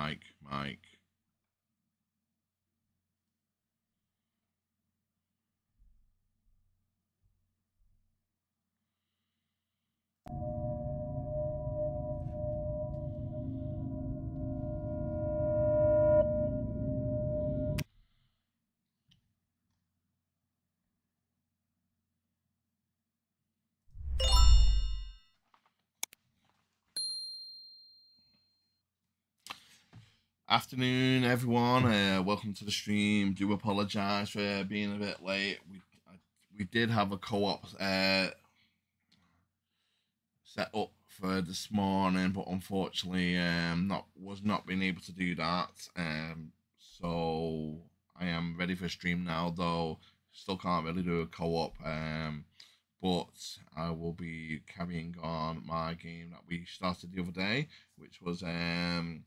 Mike, Mike. Afternoon, everyone. Uh, welcome to the stream. Do apologize for being a bit late. We we did have a co-op uh, set up for this morning, but unfortunately, um, not was not being able to do that. Um, so I am ready for stream now, though still can't really do a co-op. Um, but I will be carrying on my game that we started the other day, which was um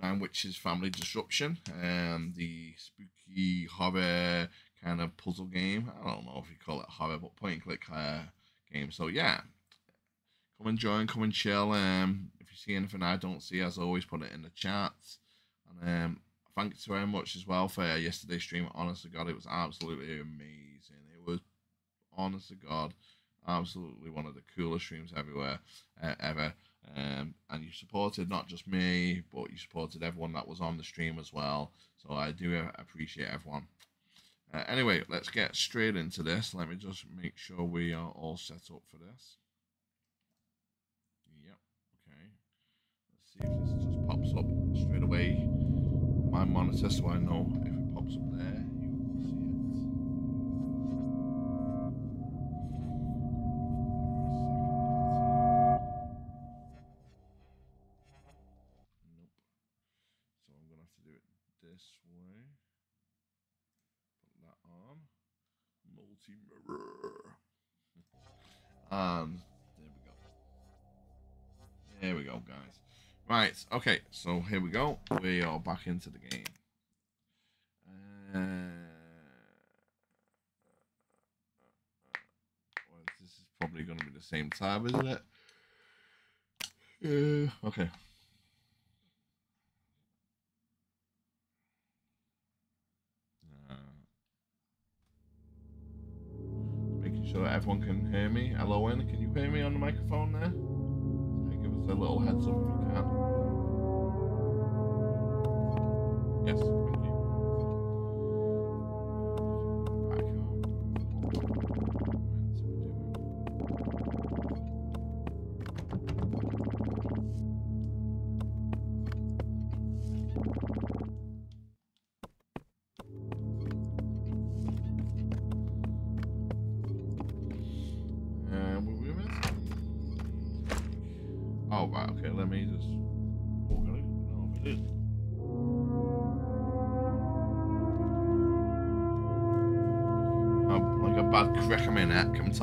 Nine Witches Family Disruption, um, the spooky horror kind of puzzle game. I don't know if you call it horror, but point and click uh, game. So yeah, come and join, come and chill. Um, if you see anything I don't see, as always, put it in the chat. And um, thanks very much as well for yesterday's stream. Honestly, God, it was absolutely amazing. Honest to God, absolutely one of the coolest streams everywhere uh, ever. Um, and you supported not just me, but you supported everyone that was on the stream as well. So I do appreciate everyone. Uh, anyway, let's get straight into this. Let me just make sure we are all set up for this. Yep. Okay. Let's see if this just pops up straight away on my monitor so I know Um, there we go. There we go, guys. Right, okay, so here we go. We are back into the game. Uh, well, this is probably going to be the same time, isn't it? Uh, okay. So that everyone can hear me. Hello, N, can you hear me on the microphone there? So give us a little heads up if you can. Yes.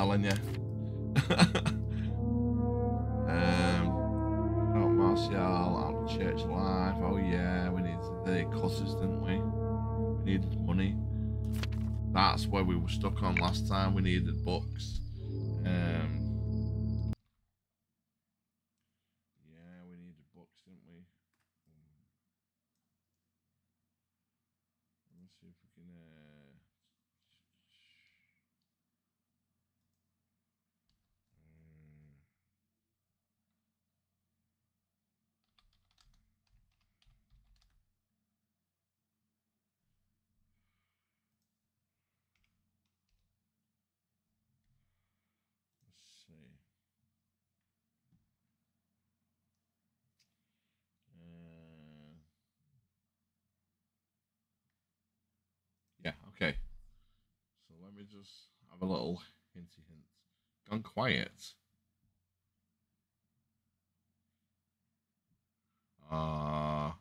Telling you. um, oh, Martial, out of church life. Oh yeah, we needed the classes, didn't we? We needed money. That's where we were stuck on last time. We needed books. Um, Okay. So let me just have a little hinty hint. Gone quiet. Uh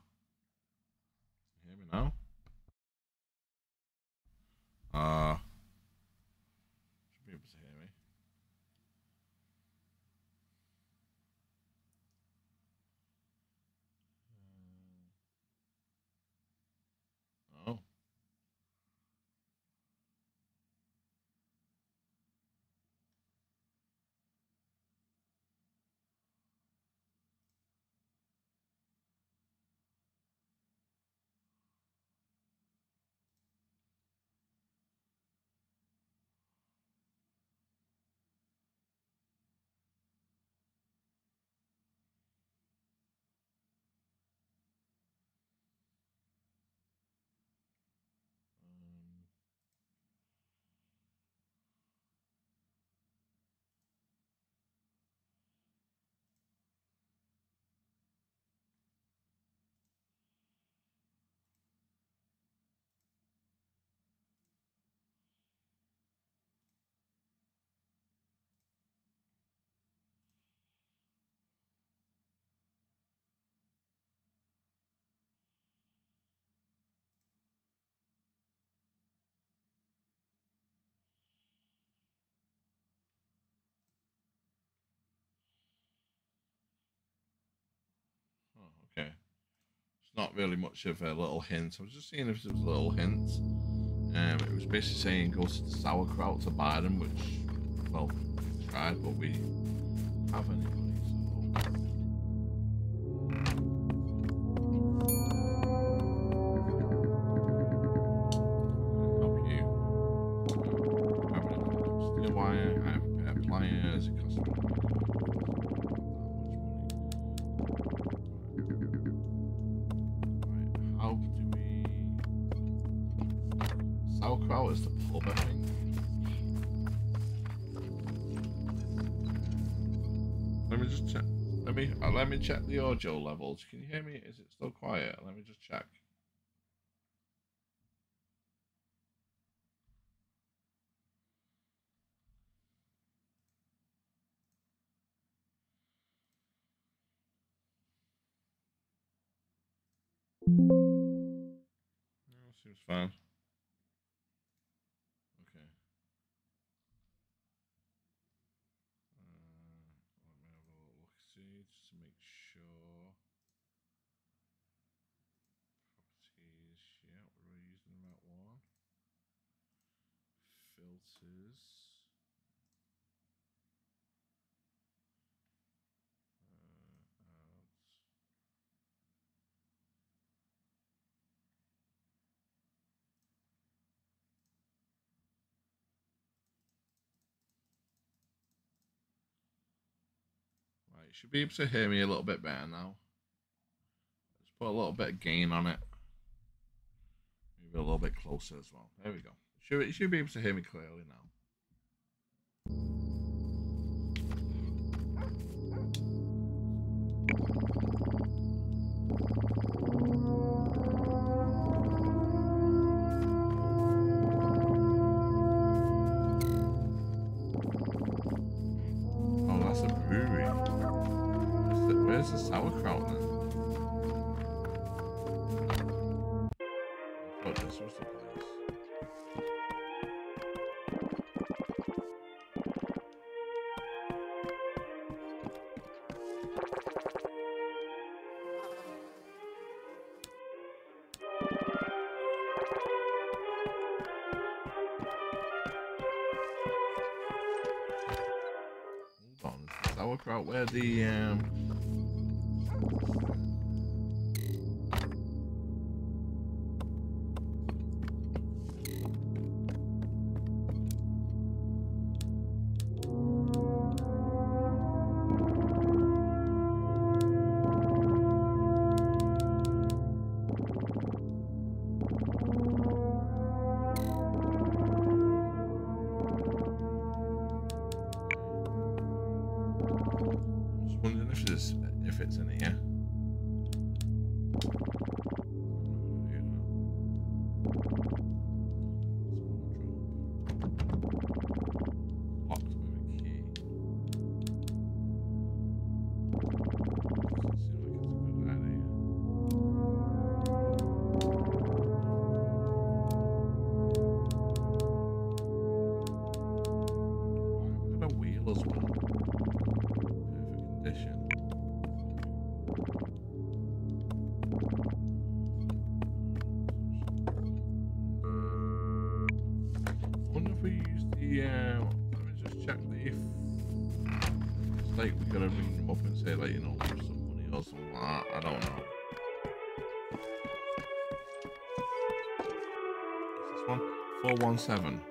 hear me now? Uh not really much of a little hint. I was just seeing if there was a little hint. Um, it was basically saying go to the sauerkraut to buy them, which, well, we tried, but we have anybody, so. Audio levels. Can you hear me? Is it still quiet? Let me just check. Seems fine. Okay. Uh, let me have a look see just to make sure. Properties, yeah, we're using the right one. Filters. You should be able to hear me a little bit better now. Let's put a little bit of gain on it. Maybe a little bit closer as well. There we go. Should, you should be able to hear me clearly now. Where's the, sauerkraut then? Thought this was the place. Sauerkraut where the um seven.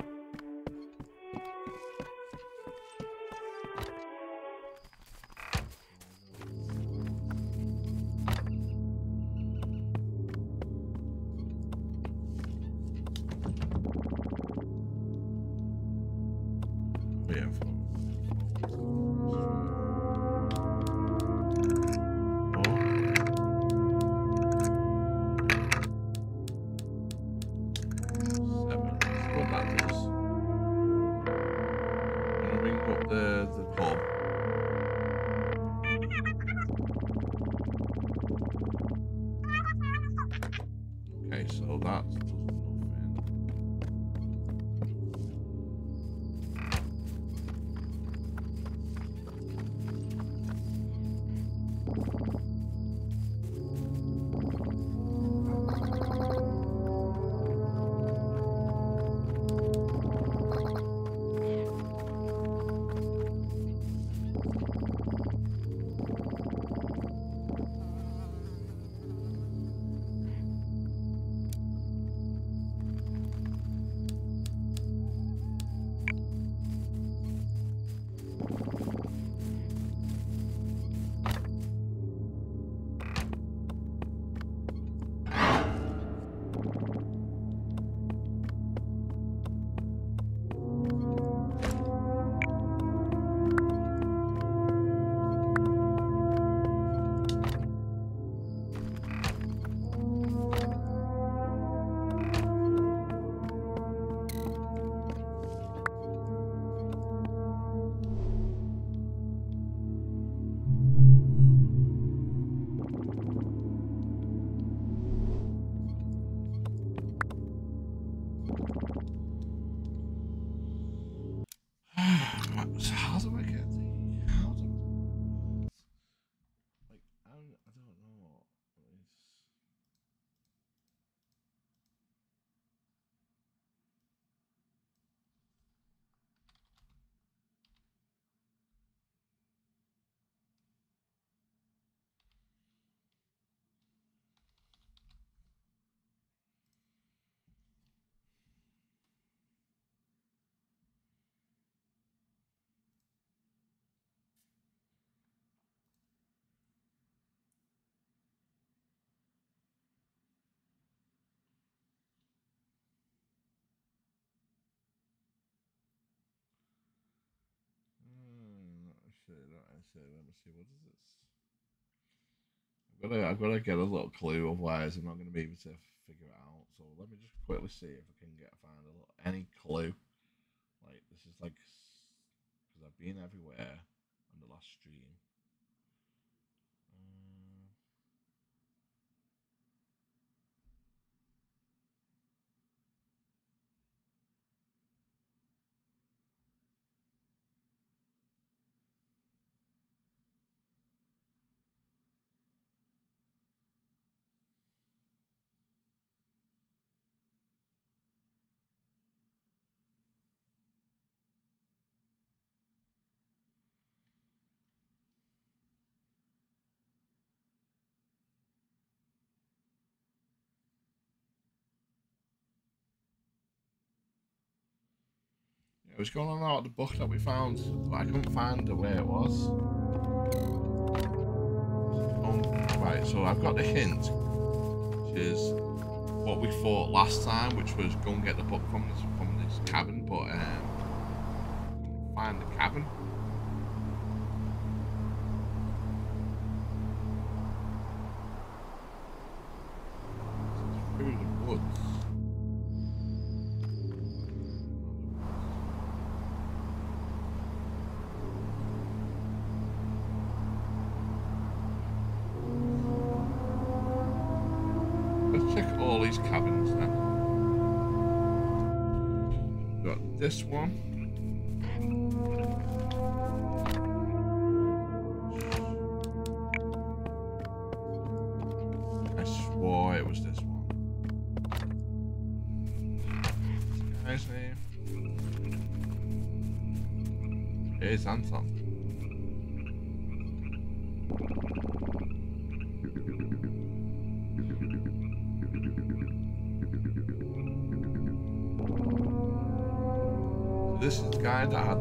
So let me see. What is this? I've got to, I've got to get a little clue, otherwise I'm not going to be able to figure it out. So let me just quickly see if I can get find a little, any clue. Like this is like because I've been everywhere on the last stream. Was going on about the book that we found, but I couldn't find it where it was. Um, right, so I've got the hint, which is what we thought last time, which was go and get the book from this from this cabin, but um, find the cabin.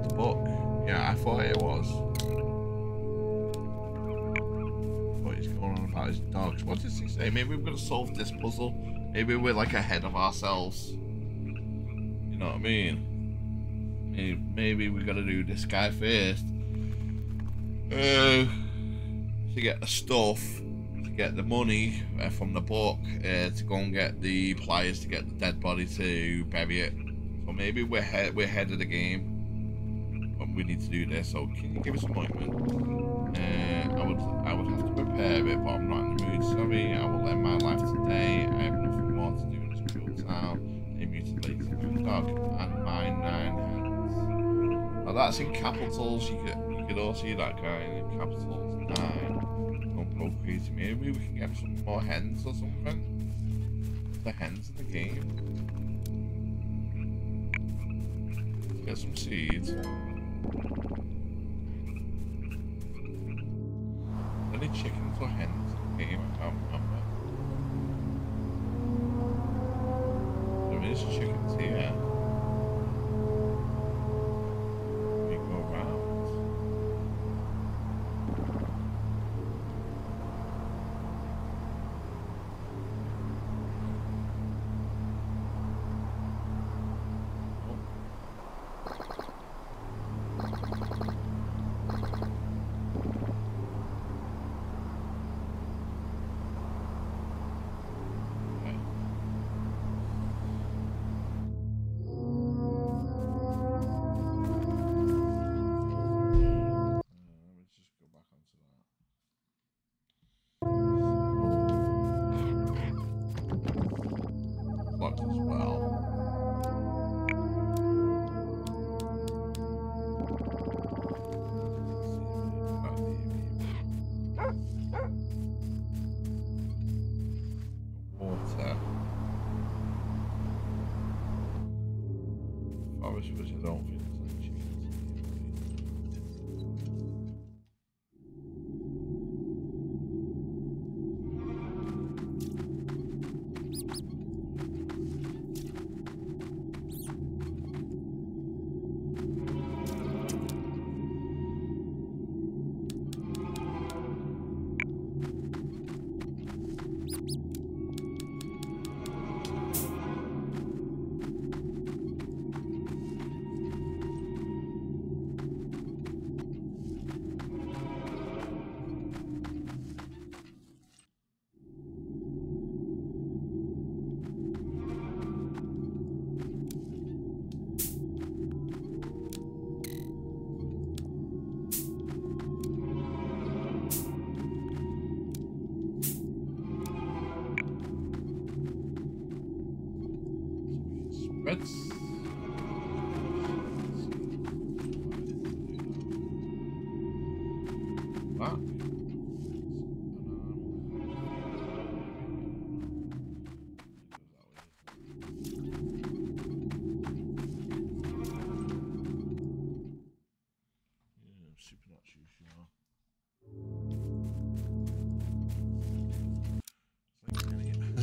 The book. Yeah, I thought it was. But he's going on about his dogs. What does he say? Maybe we've got to solve this puzzle. Maybe we're like ahead of ourselves. You know what I mean? Maybe, maybe we got to do this guy first. Uh, to get the stuff, to get the money uh, from the book, uh, to go and get the pliers to get the dead body to bury it. So maybe we're head we're ahead of the game, we need to do this. So can you give us a ointment? Uh, I would I would have to prepare it, but I'm not in the mood. Sorry, I will end my life today. I have nothing more to do in this cruel town. A mutilated dog and my nine heads. Now that's in capitals. You could you could all see that guy in capitals nine. Don't procreate. Maybe we can get some more hens or something. The hens in the game. Get some seeds. Hens remember. Uh, there is chickens here. Forest, which I don't think there's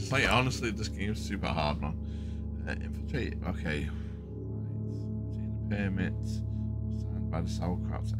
It's like honestly, this game's super hard, man. Uh, infiltrate. Okay. Right. The permit signed by the sauerkraut to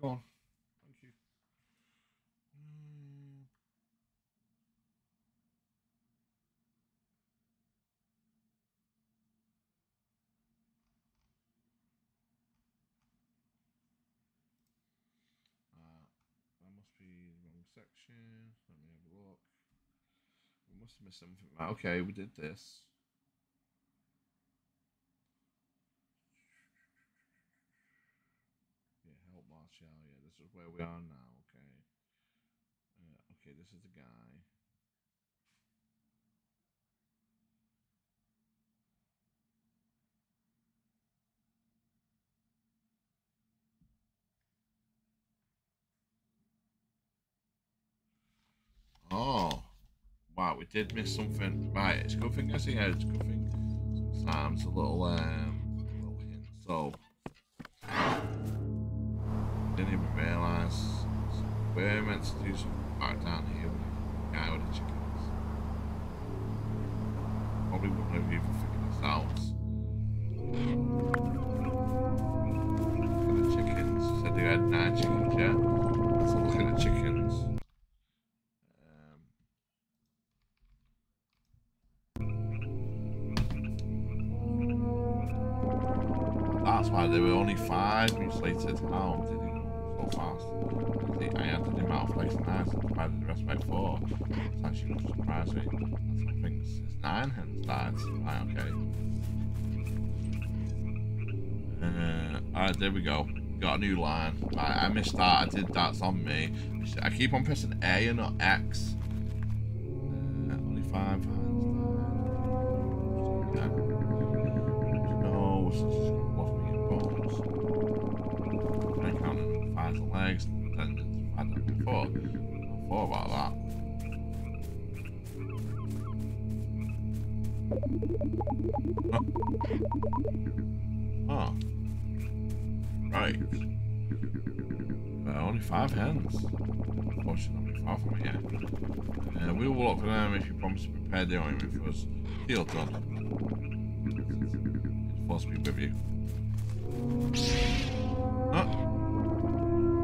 Go on. Thank you. Mm. Uh, that must be the wrong section. Let me have a look. We must have missed something. Okay, we did this. Yeah, help Yeah, this is where we are now. Okay. Uh, okay, this is the guy. Oh, wow, we did miss something. Right, it's a good thing I see It's a good thing. Sometimes a little um, little hint. So, didn't even realise so we're meant to do something back down here with the guy with the chickens. Probably wouldn't have even figured this out. For the chickens, said they had nine chickens. Yeah, let's have look the chickens. Um, That's why there were only five mutilated. He go fast? See, I had the amount of place nine, so divided the rest by four. It's actually not surprising. That's I think it's nine hens died. Right, okay. Uh, Alright, there we go. Got a new line. Right, I missed that. I did that's on me. I keep on pressing A and not X. five hands. Unfortunately, far from here. Uh, we will for them if you promise to prepare the ointment for us. Deal done. Supposed to be with you. Huh?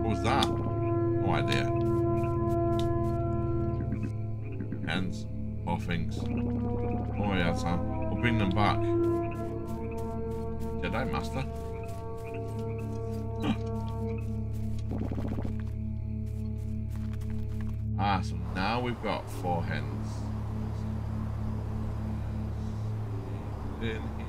What was that? No idea. Hands Poor things. Oh yeah, Sam. We'll bring them back. Jedi Master. Ah, so now we've got four hens. In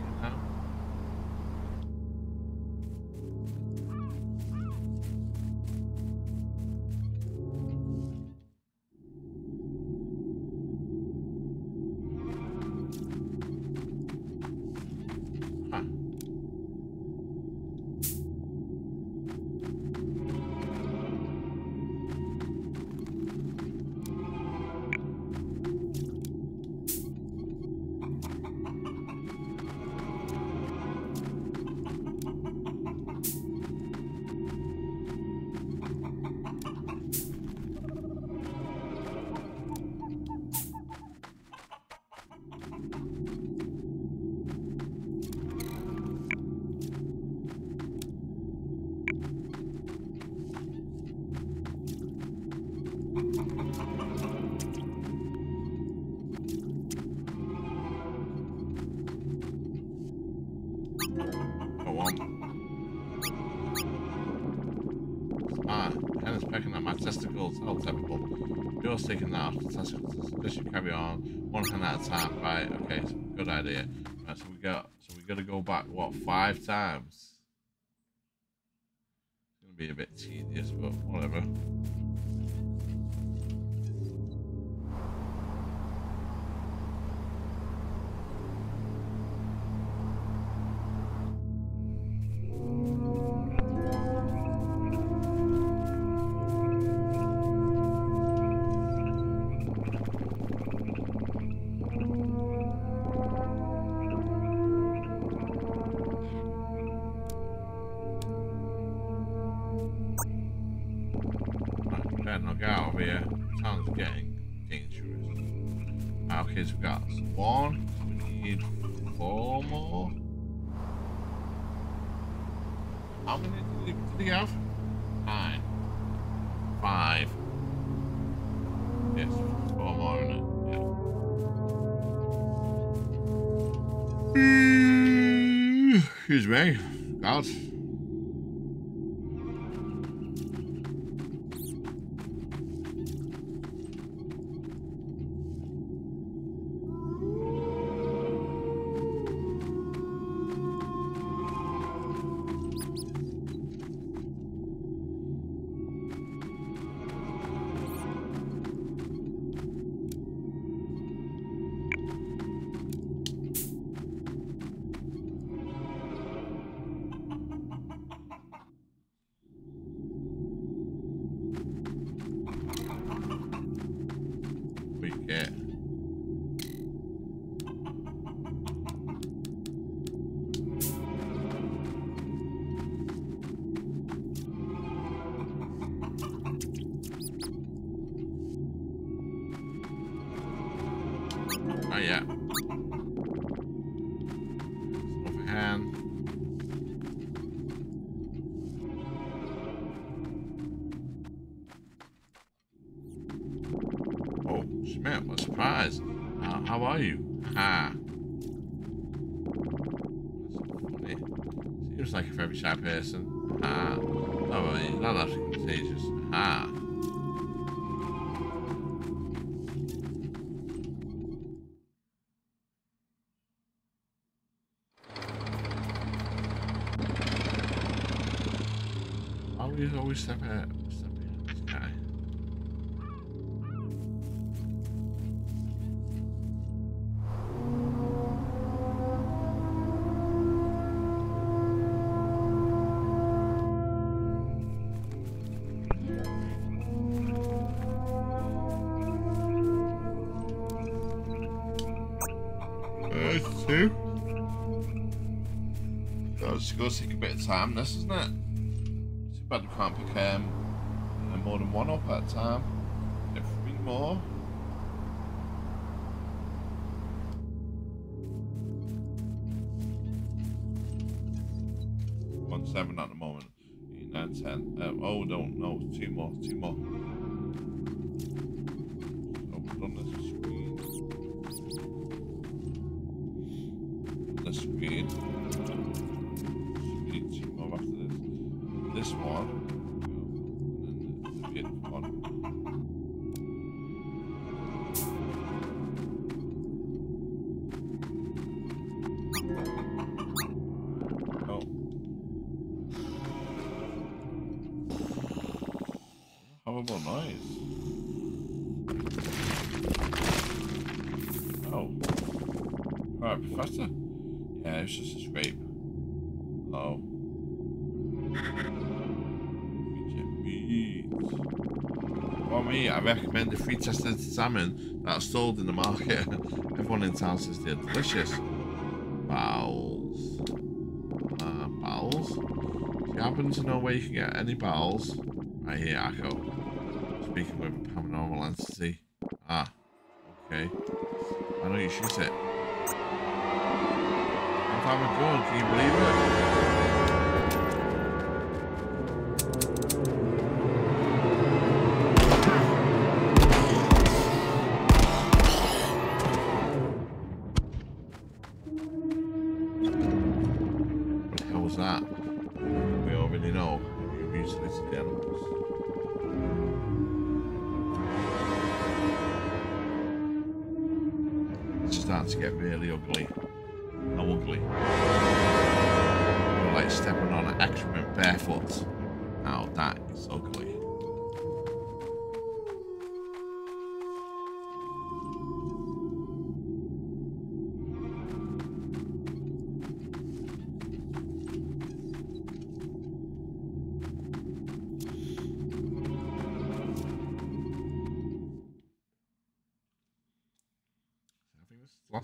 but whatever. Getting dangerous. Okay, so we got one. We need four more. How many do he have? Nine. Five. Yes, four more in it. Yeah. Excuse me. God. Time, this, isn't it? Too bad we can't pick um, more than one up at a time. Get three more. One seven at the moment. Nine, ten. Um, oh, don't no, two more, two more. It's just a scrape. Oh. For me, I recommend the free tested salmon that's sold in the market. Everyone in town says they're delicious. Bowels. Uh, bowels? Do you happen to know where you can get any bowels? Right here, Echo. Speaking with a paranormal entity. Ah, okay. I don't you shoot it? A gun, can you believe it?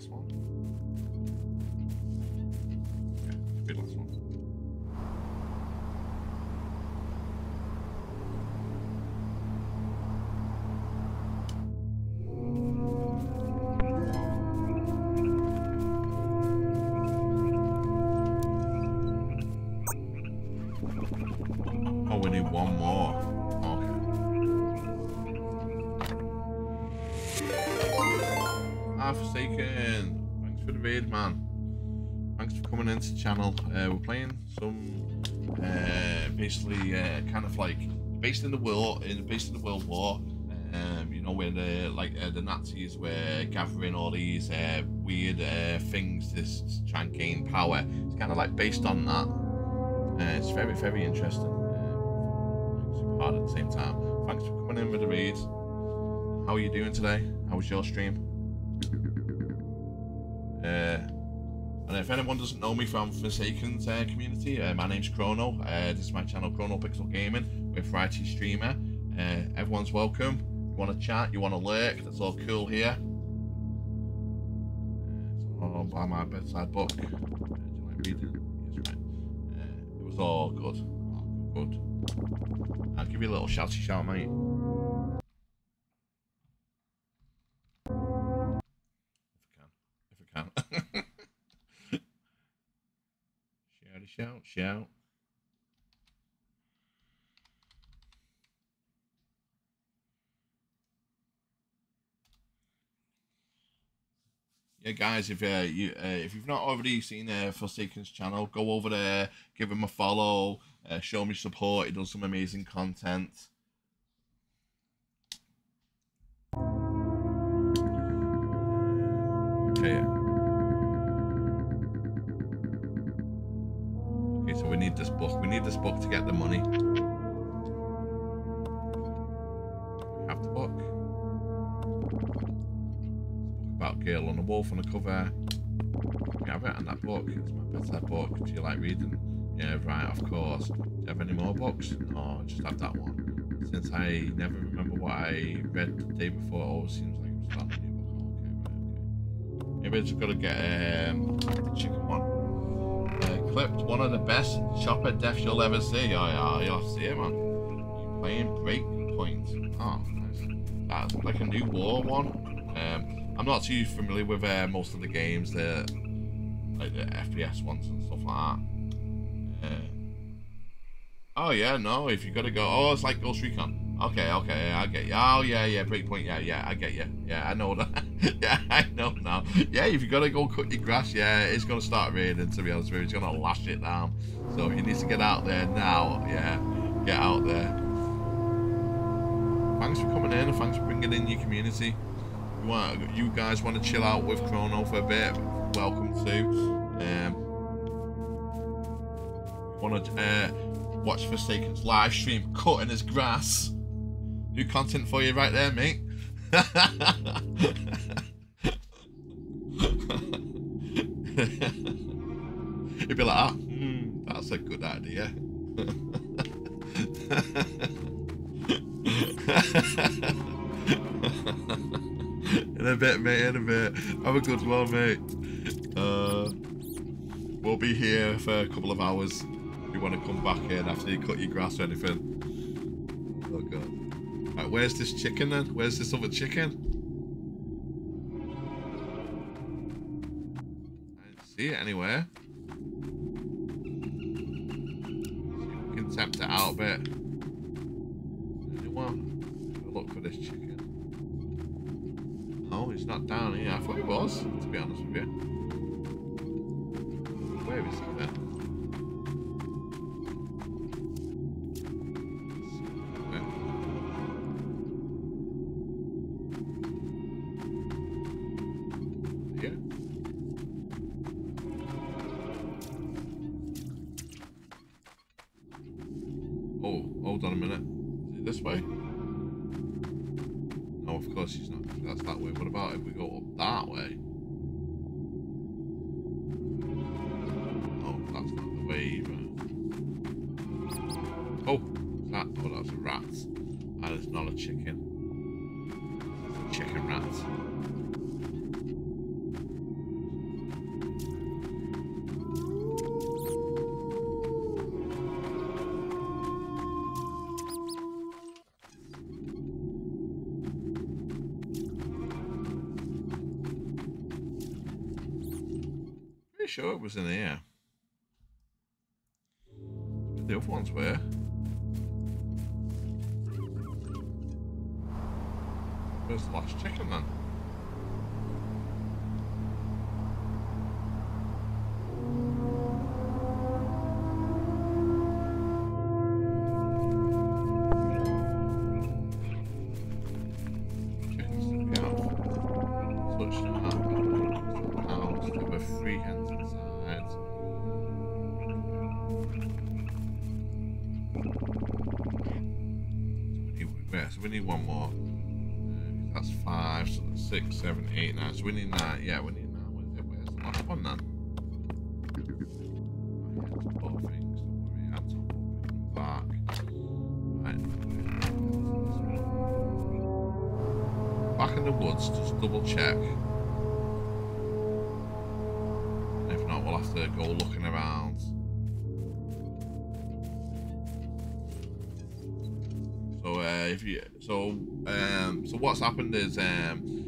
Last one. Man. Thanks for coming into the channel. Uh, we're playing some, uh, basically, uh, kind of like based in the world, in the based in the World War. Um, you know, where the like uh, the Nazis were gathering all these uh, weird uh, things to try and gain power. It's kind of like based on that. It's very, very interesting. Uh, super hard at the same time. Thanks for coming in with the raid. How are you doing today? How was your stream? If anyone doesn't know me from Forsaken's uh, community, uh, my name's Chrono. Uh, this is my channel, Chrono Pixel Gaming, with variety streamer. Uh, everyone's welcome. You want to chat, you want to lurk, that's all cool here. Uh, it's all by my bedside book. Uh, do you? Yes, right. It was all good. All good. I'll give you a little shouty shout, mate. Shout, shout. Yeah, guys, if uh, you uh, if you've not already seen uh, Forsaken's channel, go over there, give him a follow, uh, show me support. He does some amazing content. Okay. So we need this book. We need this book to get the money. We have the book. Book about girl on a wolf on the cover. We have it and that book. It's my bedside book. Do you like reading? Yeah, right, of course. Do you have any more books? No, just have that one. Since I never remember what I read the day before, it always seems like I'm starting a new book. Okay, right, okay. Maybe I just gotta get um, chicken one. Uh, clipped one of the best chopper deaths you'll ever see. Oh yeah, you'll see it, man. Playing Breakpoint. Oh. That's like a new war one. Um, I'm not too familiar with uh, most of the games, the like the FPS ones and stuff like that. Uh, oh yeah, no, if you gotta go, oh, it's like Ghost Recon. Okay, okay, yeah, I get you. Oh, yeah, yeah, breakpoint, yeah, yeah, I get you. Yeah, I know that. yeah, I know now. Yeah, if you gotta go cut your grass, yeah, it's gonna start raining, to be honest with you. It's gonna lash it down. So you need to get out there now, yeah, get out there. Thanks for coming in and thanks for bringing in your community. You, want, you guys want to chill out with Chrono for a bit, welcome to. Um, want to uh, watch Forsaken's live stream cutting his grass. New content for you right there, mate. He'd be like, ah, mm, that's a good idea. in a bit, mate, in a bit. Have a good one, mate. Uh, we'll be here for a couple of hours. If you want to come back in after you cut your grass or anything. Oh, God. Right, where's this chicken then? Where's this other chicken? I didn't see it anywhere. We can tempt it out a bit. Anyone? Look for this chicken. No, he's not down here. I thought he was, to be honest with you. Where is he then? If you so um so what's happened is um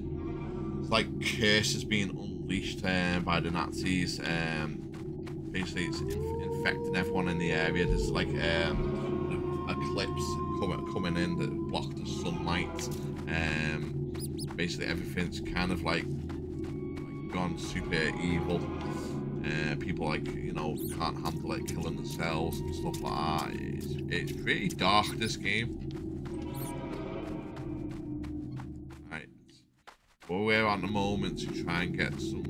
like curse is being unleashed um, by the Nazis. Um, basically, it's inf infecting everyone in the area. There's like um, eclipse coming coming in that block the sunlight. Um, basically, everything's kind of like, like gone super evil. Uh, people like you know can't handle like killing themselves and stuff like that. It's, it's pretty dark this game. Where we're at the moment to try and get some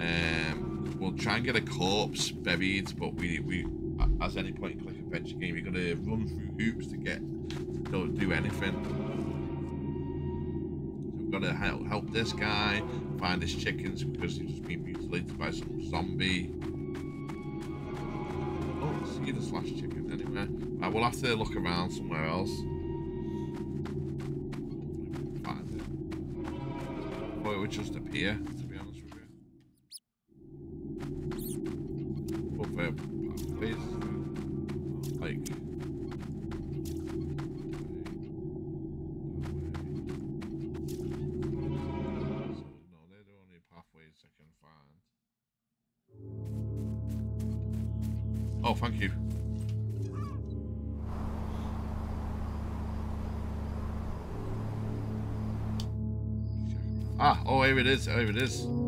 um we'll try and get a corpse buried but we we as any point click adventure game you're gonna run through hoops to get to do anything. So we've got to help, help this guy find his chickens because he's just been mutilated by some zombie. Oh see this last chicken anyway right, we'll have to look around somewhere else thought it would just appear, to be honest with you. Oh, it is. Oh, Here it is.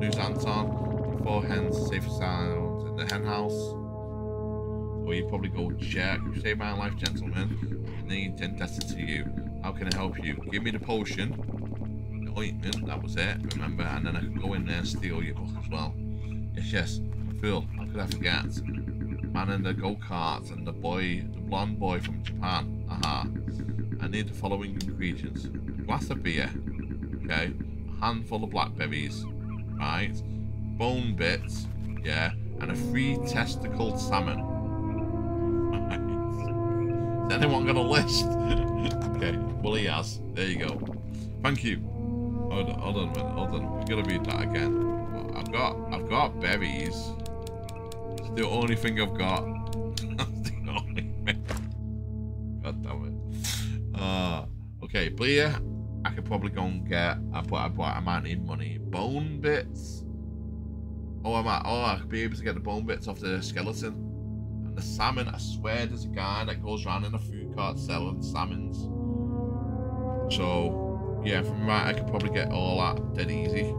Lose Anton. Four hens safe sound in the hen house. Or you probably go check. Save my life, gentlemen. I need 10 debted to you. How can I help you? Give me the potion. The ointment, that was it, remember? And then I can go in there and steal your book as well. Yes, yes. Phil, how could I forget? Man in the go-kart and the boy, the blonde boy from Japan. Aha. I need the following ingredients. A glass of beer. Okay. A handful of blackberries. Right. Bone bits. Yeah. And a free testicled salmon. Right. Is anyone got a list? okay. Well, he has. There you go. Thank you. Hold on, hold on a minute. Hold on. We're gonna read that again. I've got, I've got berries. It's the only thing I've got. That's the only thing. God damn it. Uh, okay, beer. I could probably go and get. I but I, but I might need money. Bone bits. Oh, I might. Oh, I could be able to get the bone bits off the skeleton. And the salmon. I swear, there's a guy that goes around in a food cart selling salmons. So, yeah, from that, I could probably get all that dead easy.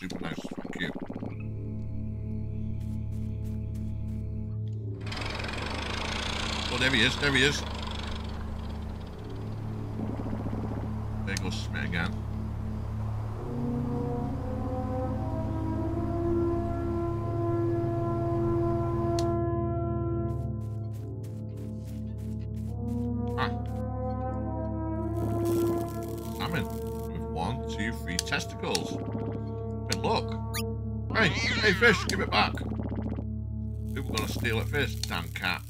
Super nice. Thank you. Oh, there he is. There he is. Steal it first, damn cats.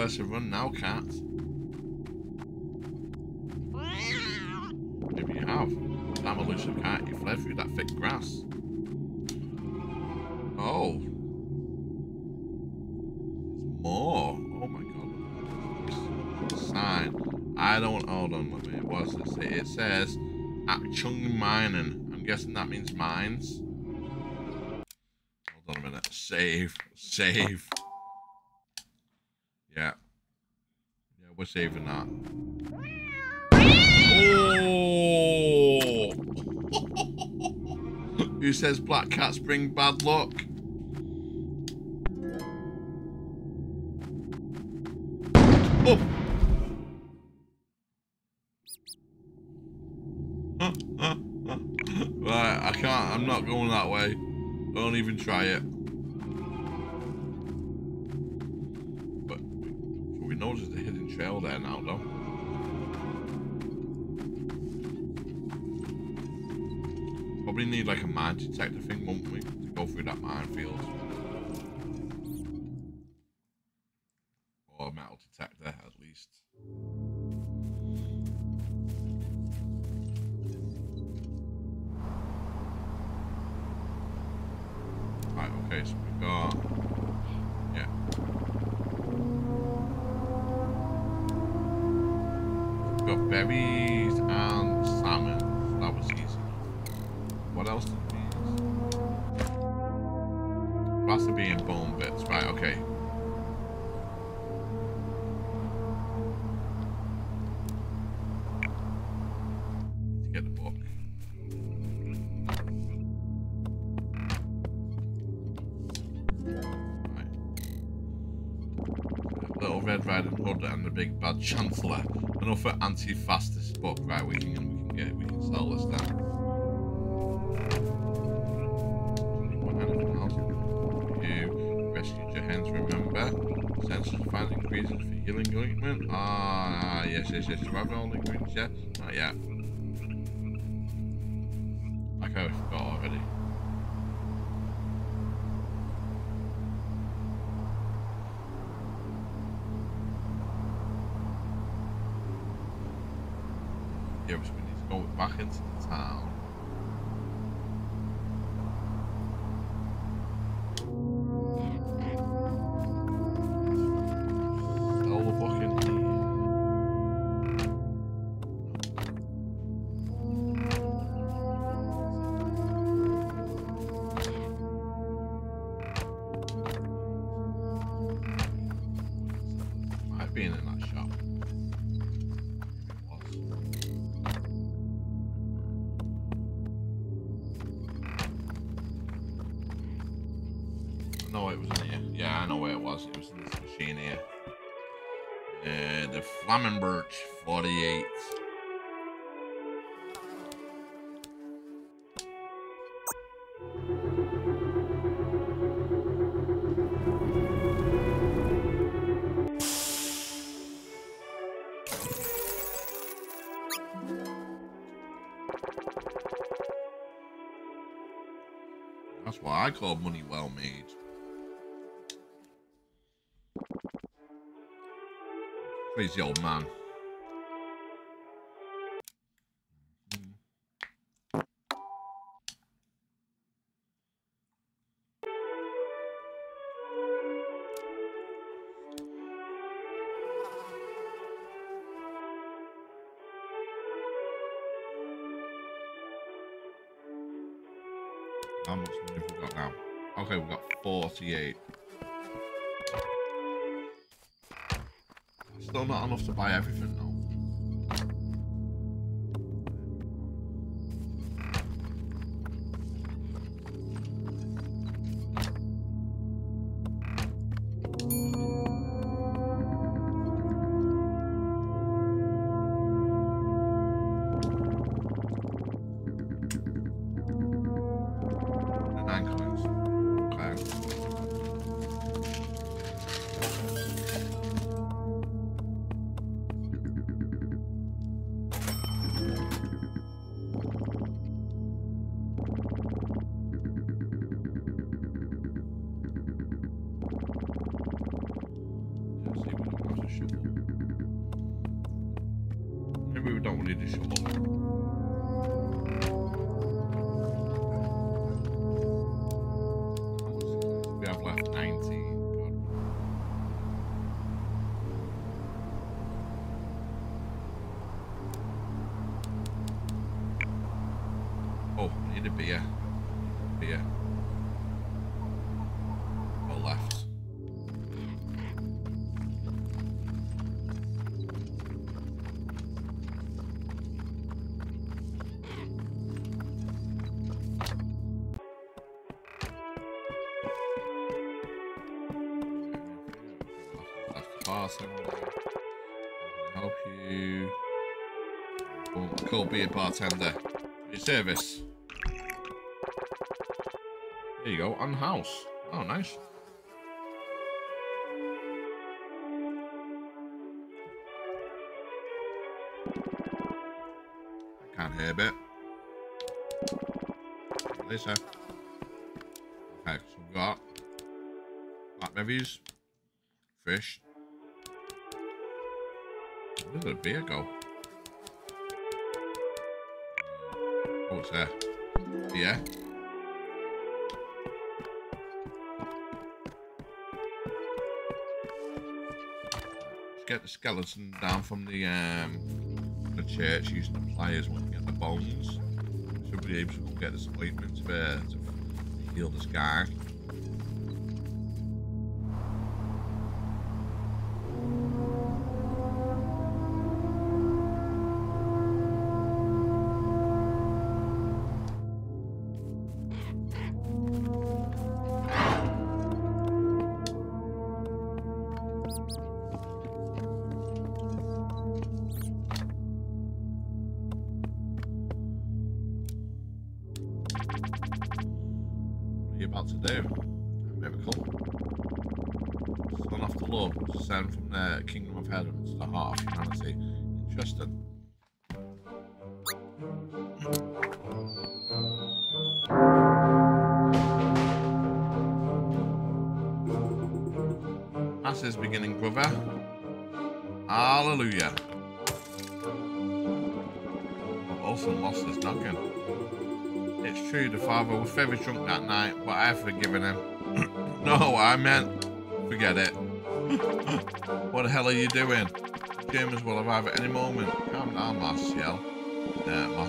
Nowhere to run now, cat. Maybe you have. A elusive cat. You fled through that thick grass. Oh. There's more. Oh my god. Sign. I don't. Hold on. Let me. What does it say? It says at Chung Mining. I'm guessing that means mines. Hold on a minute. Save. Save. Yeah. Yeah, we're saving that. Oh! Who says black cats bring bad luck? Oh! right, I can't. I'm not going that way. Don't even try it. So we know there's a hidden trail there now, though. Probably need like a mine detector thing, won't we, to go through that minefield. Or a metal detector, at least. Right, okay, so we've got... berries and salmon. That was easy. What else did we use? Glass of being bone bits. Right, okay. Chancellor. Enough for anti-fastest book. Right, we can we can get we can sell this anything rescued your hands, remember? Senses find ingredients for healing ointment. Ah, yes, yes, yes. You have all the ingredients, yeah? Not yet. I call money well made. Crazy old man. To buy everything be a bartender. Your service. There you go, on house. Oh, nice. I can't hear a bit. Lisa. Okay, so we've got blackberries, fish. Where did the beer go? Oh, it's there. Yeah. Let's get the skeleton down from the um the church using the pliers when we get the bones. Should be able to get this ointment to, uh, to heal this guy.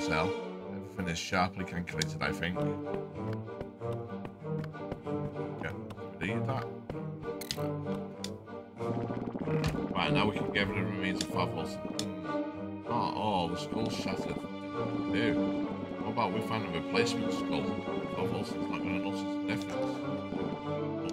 Uh, Everything is sharply calculated, I think. Yeah, read that. Right, now we can gather the remains of Father Wilson. Oh, oh, the skull's shattered. Ew. What about we find a replacement skull? Father Wilson's not going to notice the difference.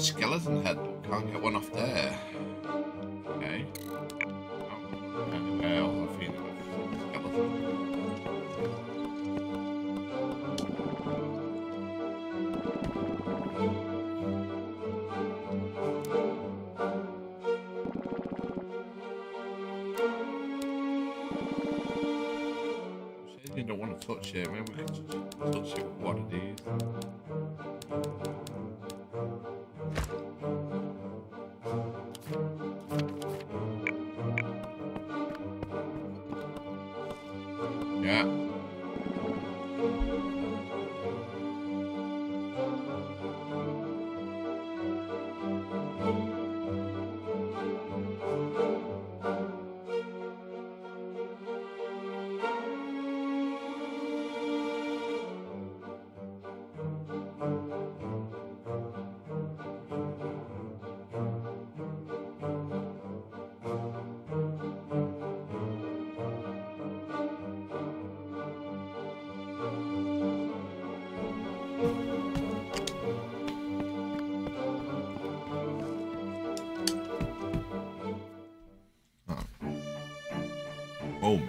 Skeleton head, can't get one off there. Okay. Oh, I don't want to touch it. Eh, Maybe we can touch, touch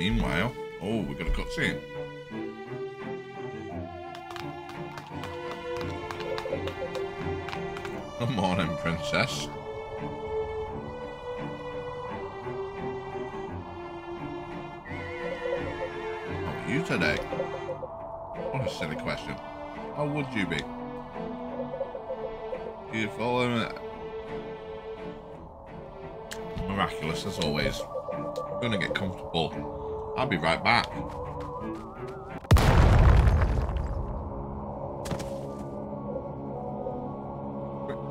meanwhile, oh, we got a cutscene. Good morning, princess. How are you today? What a silly question. How would you be? You Beautiful and miraculous as always. I'm gonna get comfortable. I'll be right back.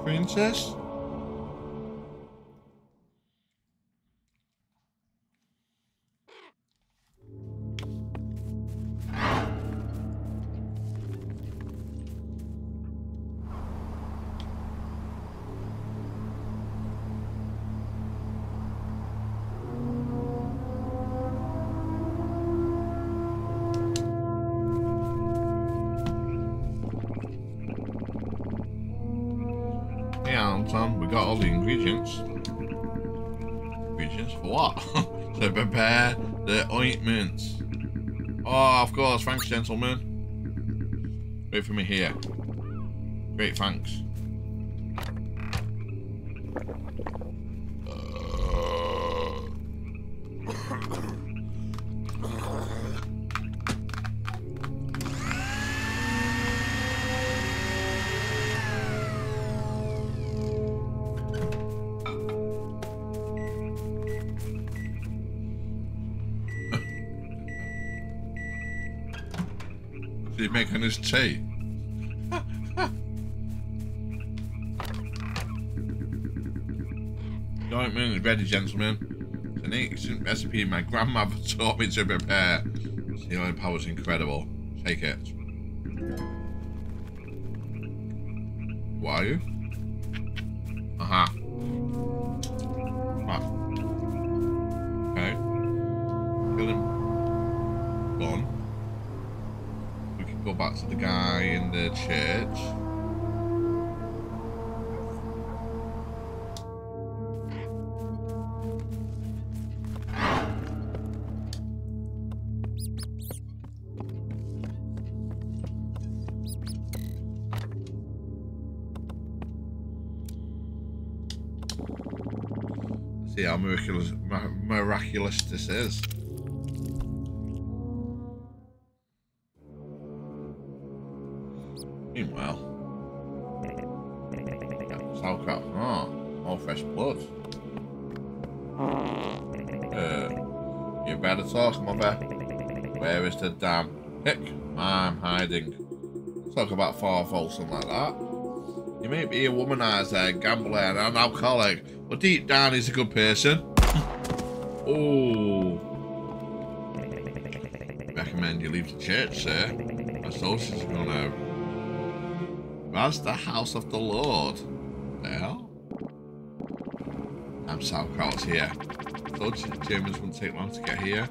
Princess? Gentlemen. Wait for me here. Great, thanks. The ointment is ready, gentlemen. It's an ancient recipe my grandmother taught me to prepare. Healing power is incredible. Take it. Who miraculous this is. Meanwhile, sauerkraut. Oh, more fresh blood. Uh, you better talk, mother. Where is the damn pick? I'm hiding. Talk about far false and like that. You may be a womanizer, gambler, and an alcoholic, but deep down he's a good person. Oh. Recommend you leave the church, sir. My socials are gonna. That's the house of the Lord. Well, I'm sauerkraut's here. Told you Germans wouldn't take long to get here.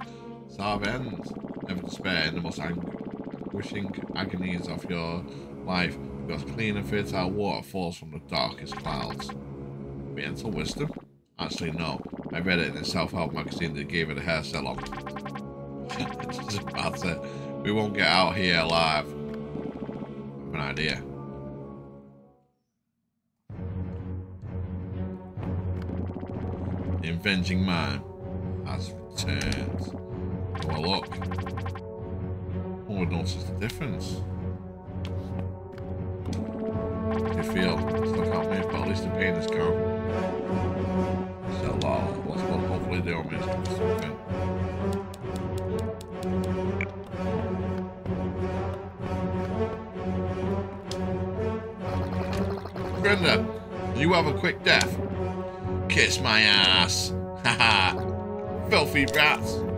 Sarvend, never despair in the most anguishing agonies of your life because clean and fertile water falls from the darkest clouds. Mental wisdom? Actually, no. I read it in a self-help magazine that gave it a hair salon. it doesn't matter. We won't get out here alive. I have an idea. The avenging man has returned. Oh, well, look. Oh, One would notice the difference. Do you feel? Still can't move, but at least the pain is gone. Army is doing something. Brenda, you have a quick death. Kiss my ass. Haha. Filthy rats.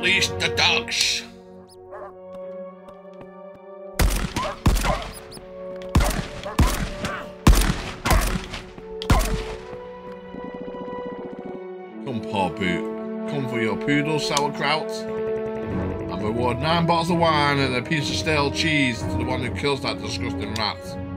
Release the dogs. Come, poor boot. Come for your poodle sauerkraut. And reward nine bottles of wine and a piece of stale cheese to the one who kills that disgusting rat.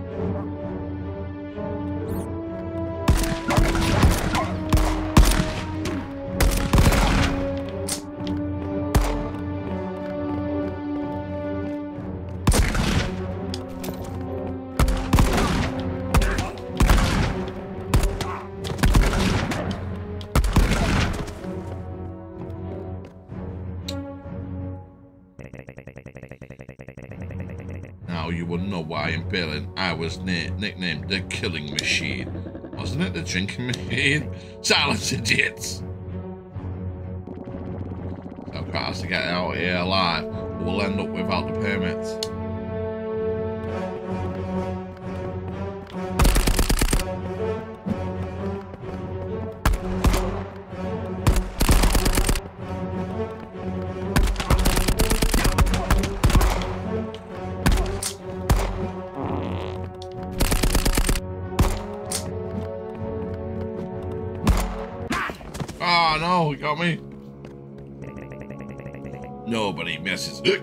Was nicknamed the killing machine. Wasn't it the drinking machine? Silence, idiots! So has to get out here alive, we'll end up without the permits. Nobody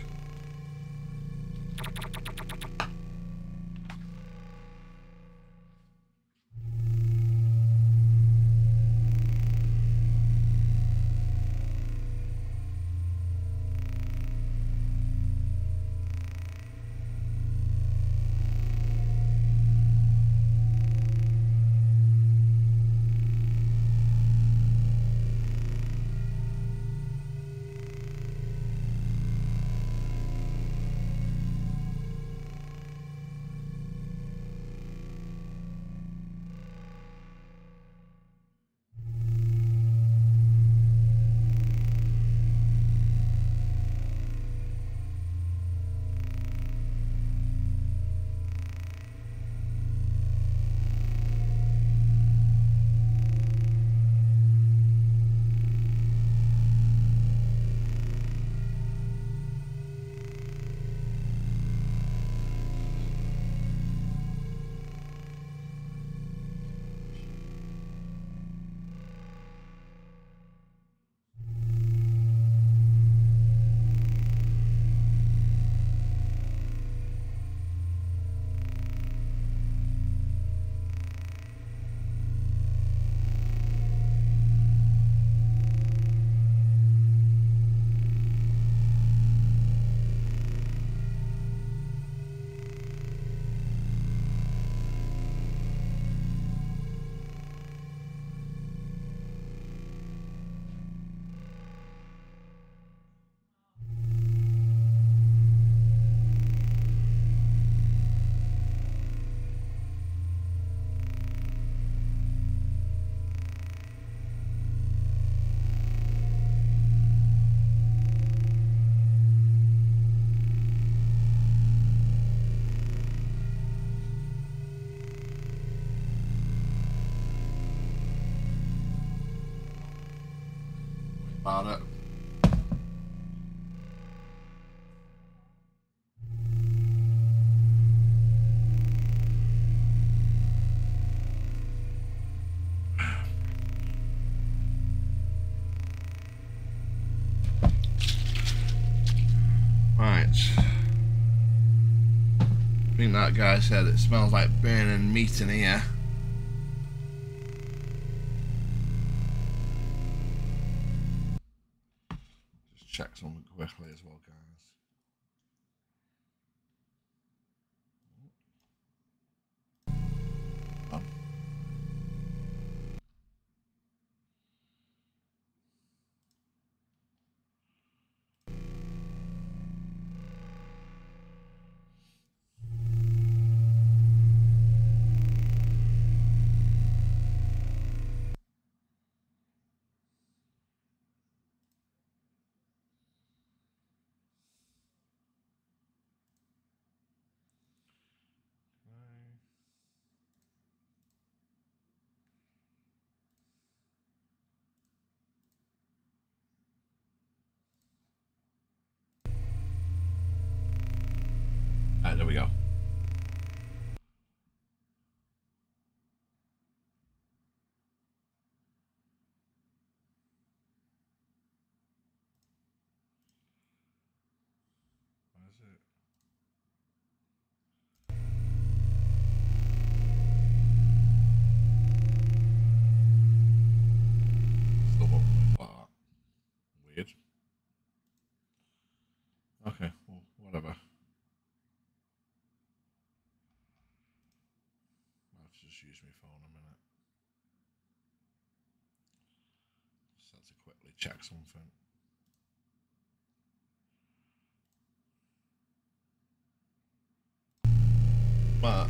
that guy said it smells like burning meat in here. Just check something quickly as well, guys. Um, Right, there we go. What is it? Still won't work like that. Weird. Okay, well, whatever. I'll have to just use my phone a minute. Just have to quickly check something. But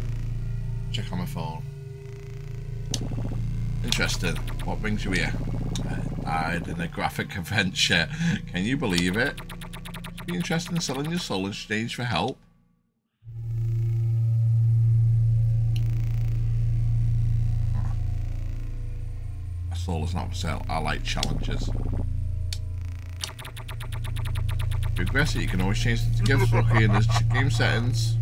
check on my phone. Interesting. interesting. What brings you here? I died in a graphic adventure. Can you believe it? Be interested in selling your soul in exchange for help? Soul is not for sale. I like challenges. Regress it, you can always change to give lucky in the game settings.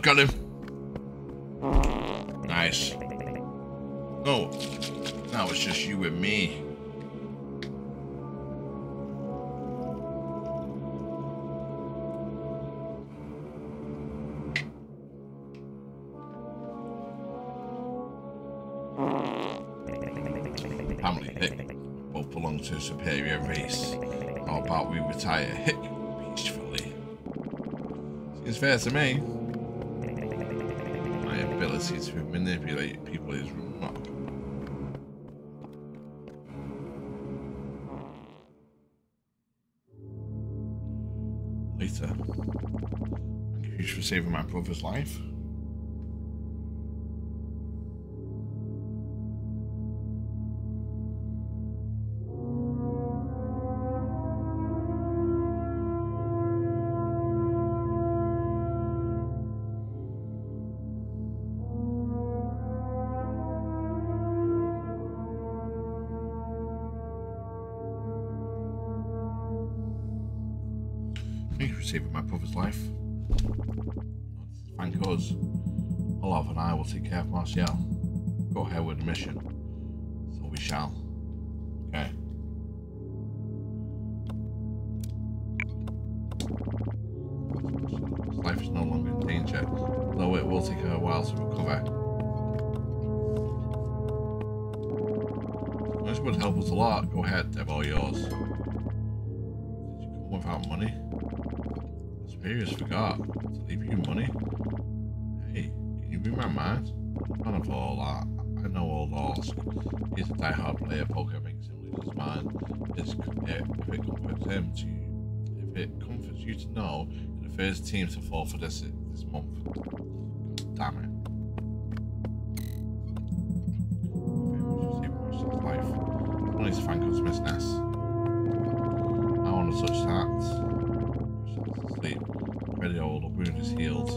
Got him. Nice. Oh, now it's just you and me. Family Hick both belong to a superior race. How about we retire Hick peacefully? Seems fair to me ability to manipulate people is remarkable. Later. Thank you for saving my brother's life. Player. Lose his mind. It's, if it comforts him to, if it comforts you to know, you're the first team to fall for this this month. damn it. Life. To thank us, Miss Ness. I want to touch that the old wound is healed.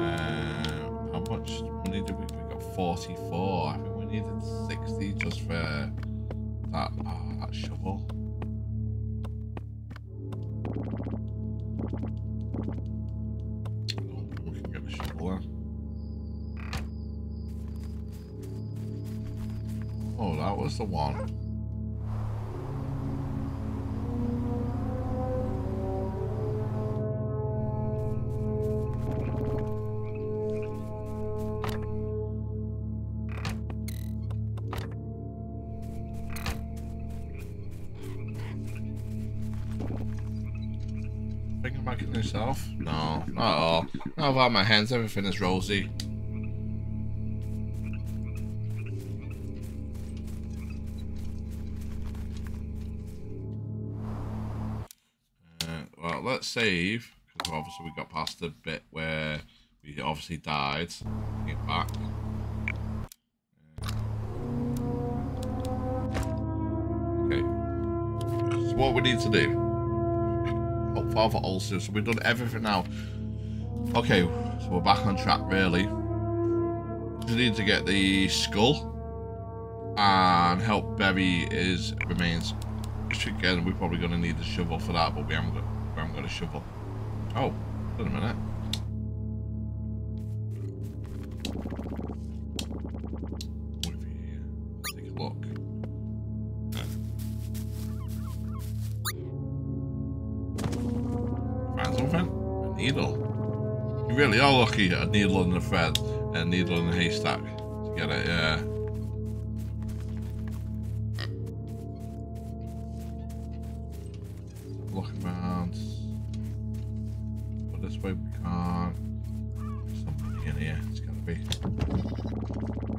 Uh, how much money did we? We got 44. Needed 60 just for that? Oh, that shovel. Oh, that was the one. 12 out my hands, everything is rosy. Uh, well, let's save, because obviously we got past the bit where we obviously died. Get back. Okay. So what we need to do. Father also. So we've done everything now. Okay, so we're back on track really. We need to get the skull and help bury his remains. Which again, we're probably going to need a shovel for that, but we haven't got, we haven't got a shovel. Oh, wait a minute. Something? A needle. You really are lucky a needle and a thread and a needle in a haystack to get it, yeah. Look around. But this way we can't. Something in here. It's gotta be.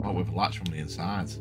Oh, with a latch from the inside.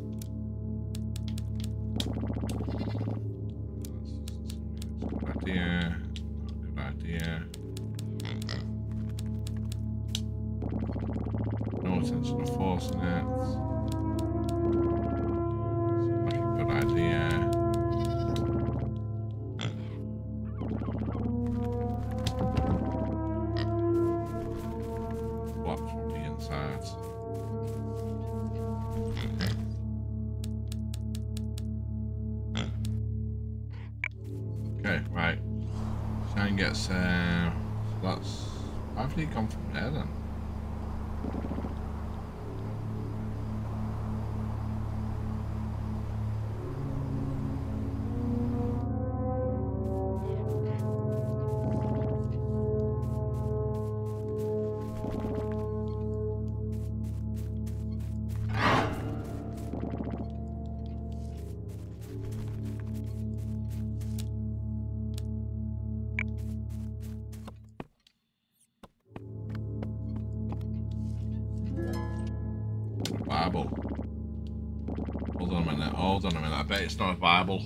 It's not a Bible.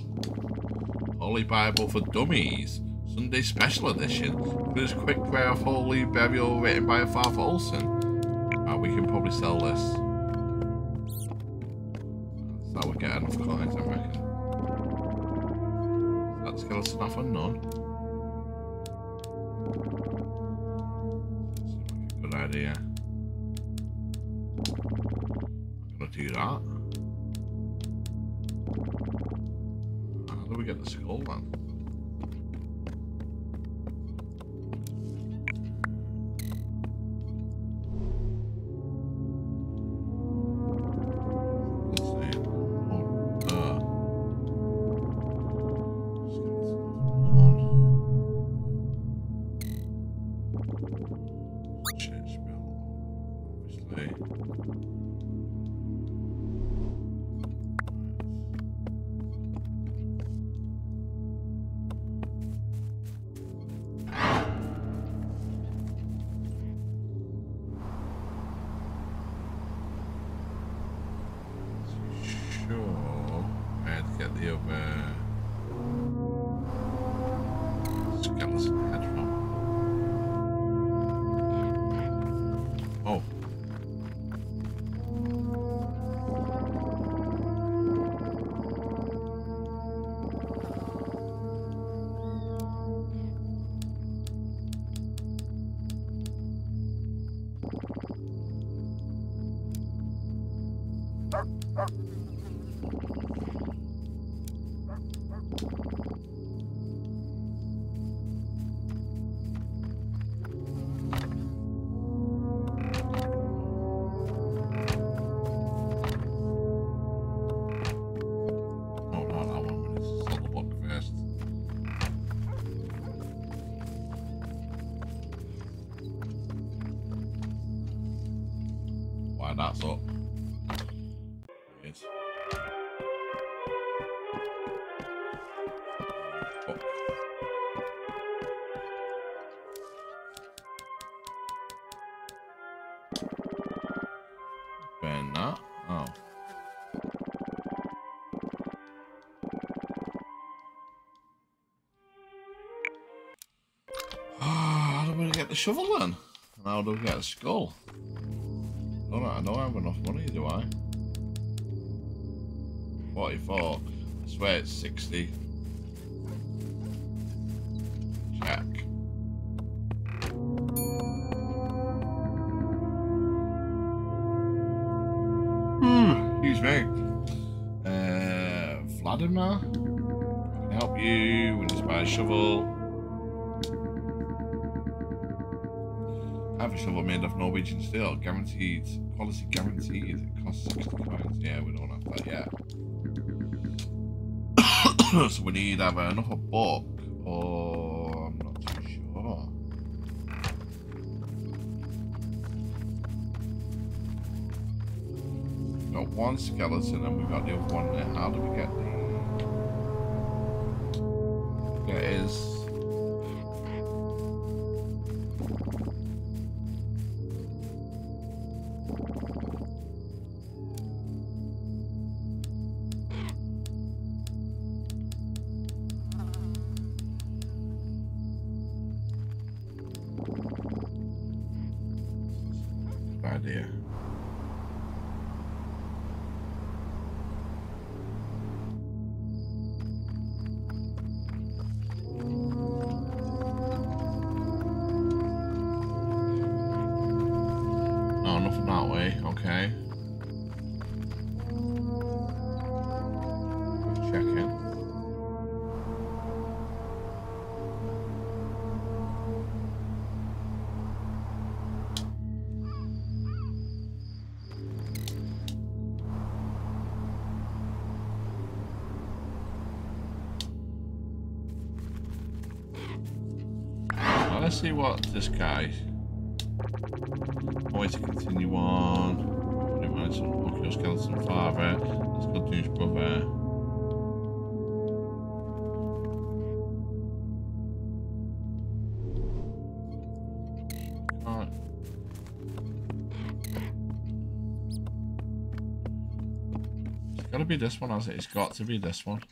Holy Bible for Dummies. Sunday Special Edition. This quick prayer of holy burial written by Father Olson. Uh, we can probably sell this. That would get enough coins, I reckon. That skeleton off a good idea. I'm gonna do that. Shovel then? And how do we get a skull? I don't, I don't have enough money, do I? 44. I swear it's 60. Check. Hmm, excuse me. Uh, Vladimir? I can help you you buy a shovel. Norwegian steel, guaranteed, quality guaranteed. It costs 60 coins. Yeah, we don't have that yet. so we need either another book or I'm not too sure. We've got one skeleton and we've got the other one there. How do we get the get his this guy. Way to continue on. Your skeleton father. That's good news, brother. It's gotta be this one, has it? It's got to be this one.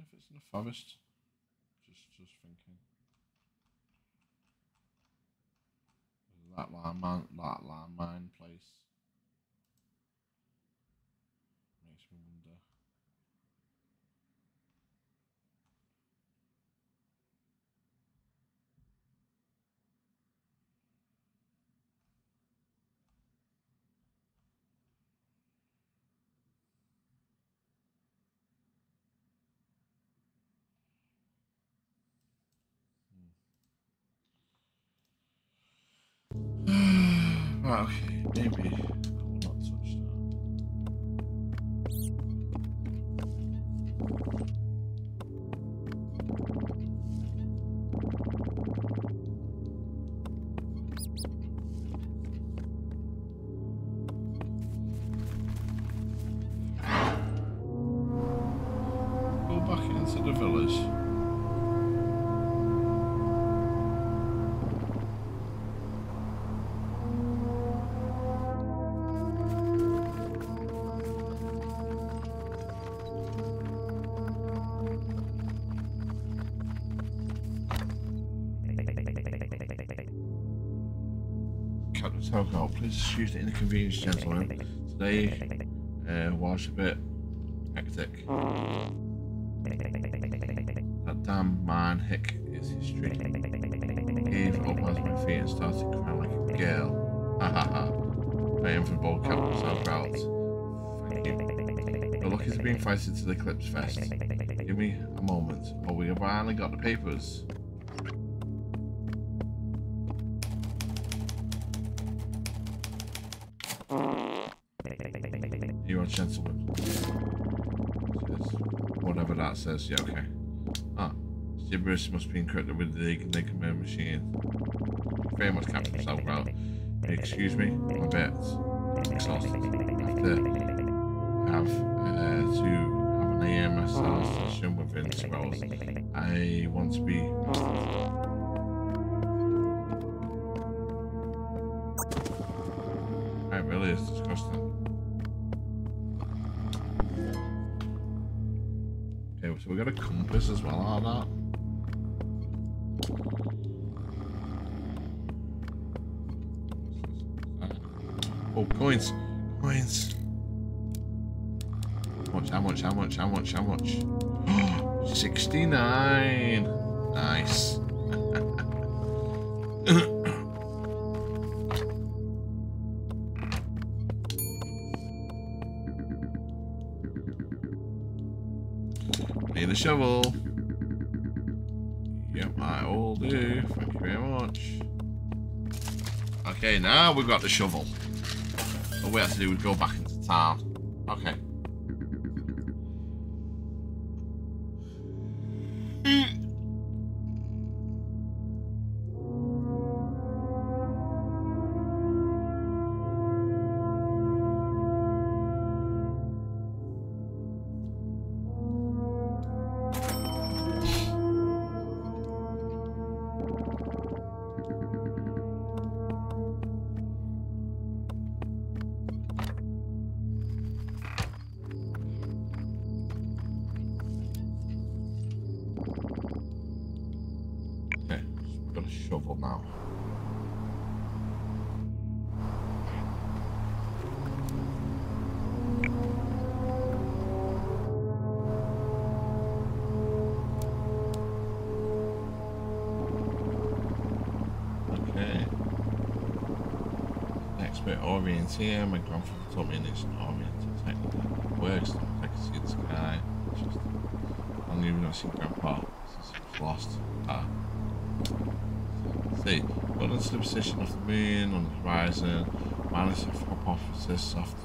wonder if it's in the forest. Just, just thinking. That landmine, that landmine place. Ah, okay, maybe excuse the inconvenience, gentlemen. Today uh, was a bit hectic. That damn man Hick is history. Gave up onto my feet and started crying like a girl. Ha ha ha. I am from bold Captain Sauerkraut. Thank you. You're lucky to be invited to the Eclipse Fest. Give me a moment. Oh, we have finally got the papers. Says. Yeah, okay. Ah, gibberish must be encrypted with the Enigma machine. Very much Captain Sauerkraut. Excuse me, a bit exhausted. After have uh, to have an AMS session within scrolls. I want to be It really is disgusting. We got a compass as well out of that. Oh, coins! Coins! How much, how much, how much, how much, how much? 69! Nice. Shovel. Yep, I will do. Thank you very much. Okay, now we've got the shovel. All we have to do is go back into town.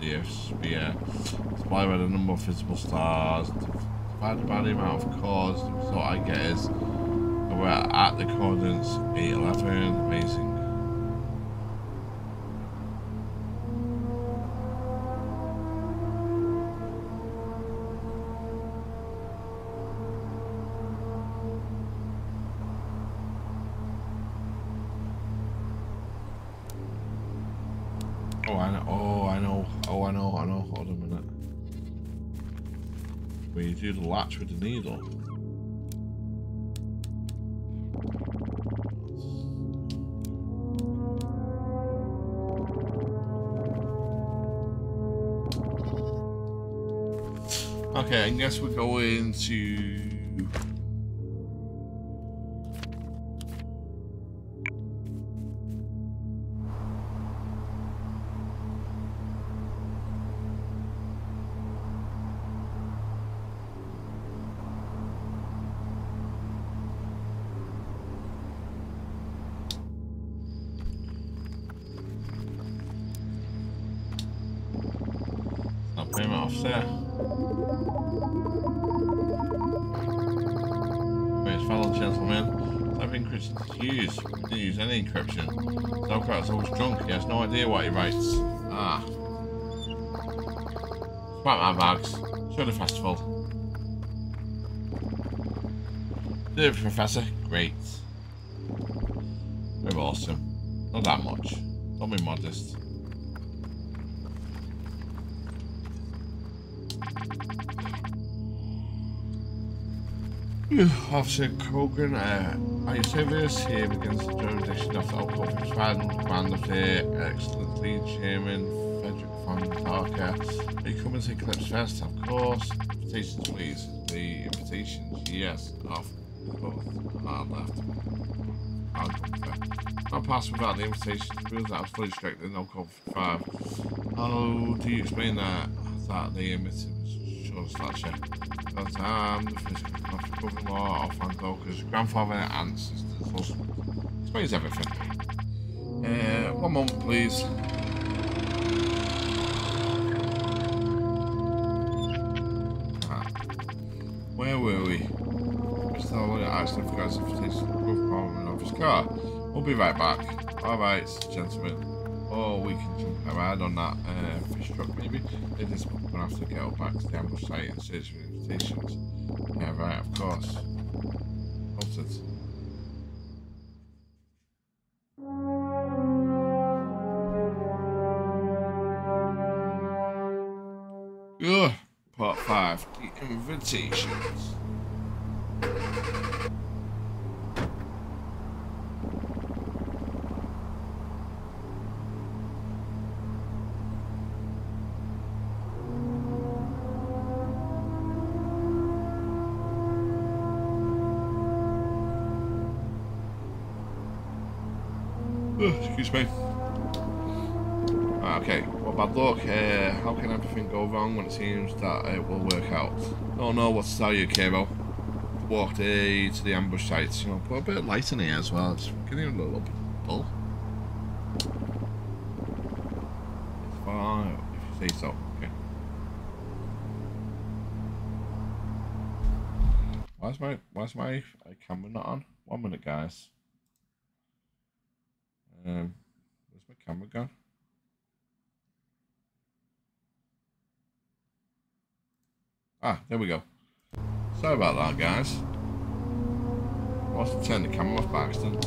Of the Earth's sphere, by the number of visible stars, divided by the amount of cores, so I get is we're at the coordinates 811, amazing. do the latch with the needle. Okay, I guess we're going to idea what he writes. Ah. Swap my bags. Show the festival. Do Professor. Great. Very awesome. Not that much. Don't be modest. Officer Kogan, uh, are you serious here against the jurisdiction of the alcohol Van Command of the Excellency Chairman Frederick von Parker? Are you coming to Eclipse Fest? Of course. Invitations, please. The invitations, yes. Off. Both hard left. I'll pass without the invitations. Rules that was fully strict in no code 5. How do you explain that? That the emitter was short stature. That time, um, the physical brother-in-law grandfather and sisters, husband. Explains everything. Uh, one moment, please. Ah. Where were we? Mr. Holiday actually forgot to the compartment of his car. We'll be right back. Alright, gentlemen. Oh, we can jump around on that uh, fish truck, maybe. It is to have to get back to the ambush site and search for invitations. Yeah, right, of course. Noted. Ugh, part 5, the invitations. It seems that it will work out? Don't know what to tell you, Kiro. Walked A to the ambush sites, you know, put a bit of light in here as well. It's getting a little dull. It's fine, if you say so. Okay. Why's my, why's my camera not on? One minute, guys. Um, where's my camera gone? Ah, there we go. Sorry about that, guys. Must have turned the camera off by accident.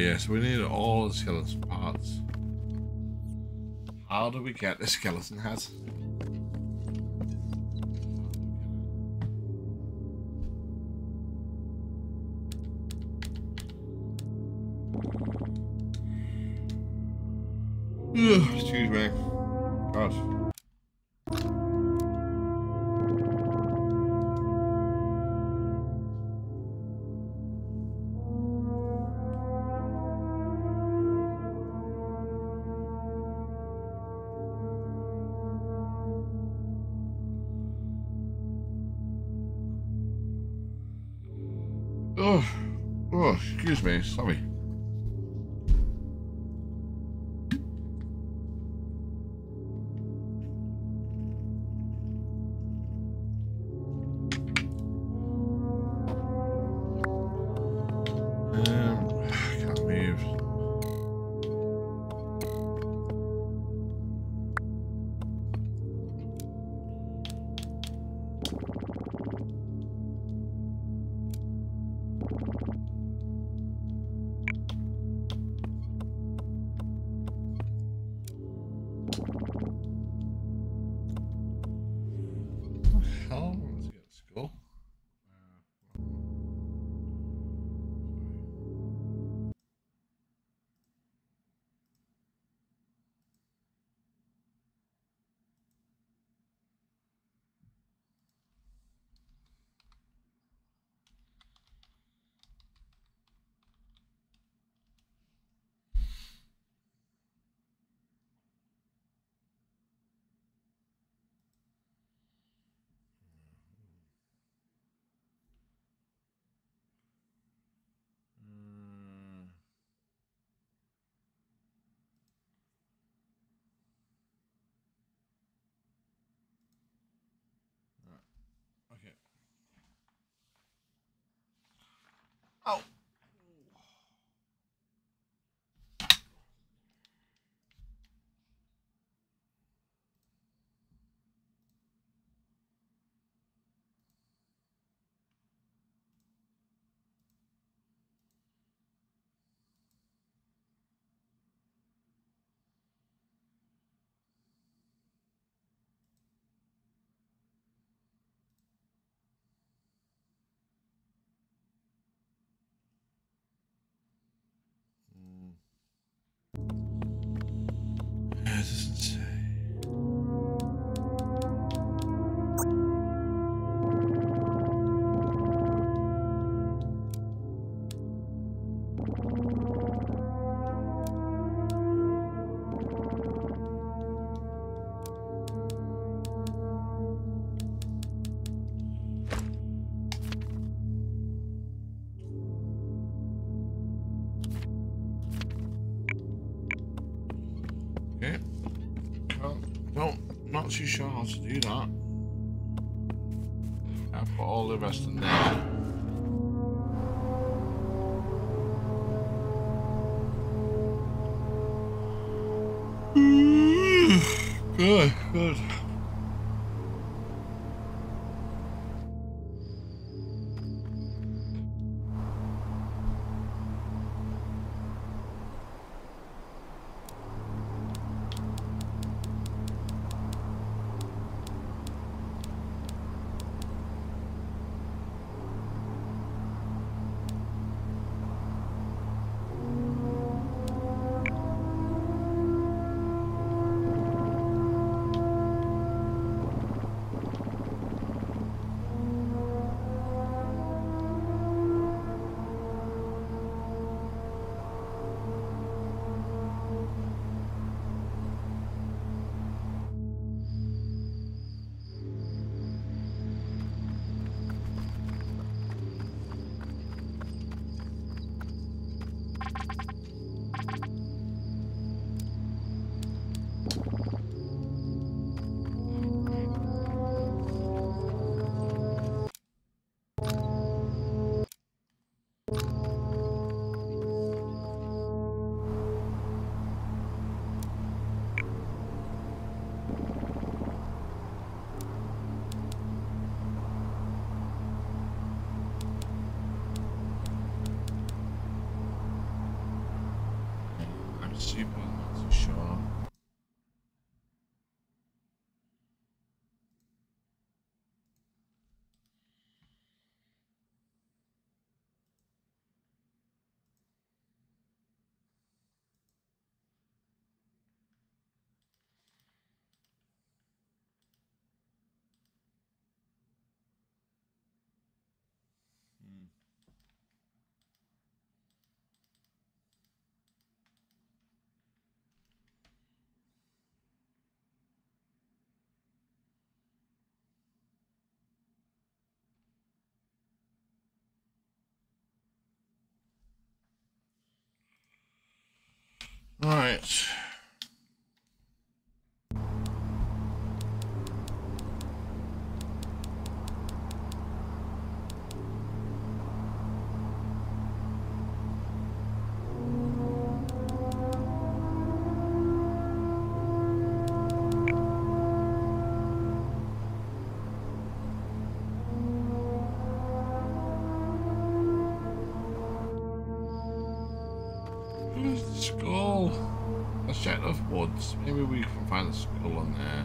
yes, we need all the skeleton parts. How do we get the skeleton heads? Oh. sure how to do that. And for all the rest of them. Where's Maybe we can find the skull on there.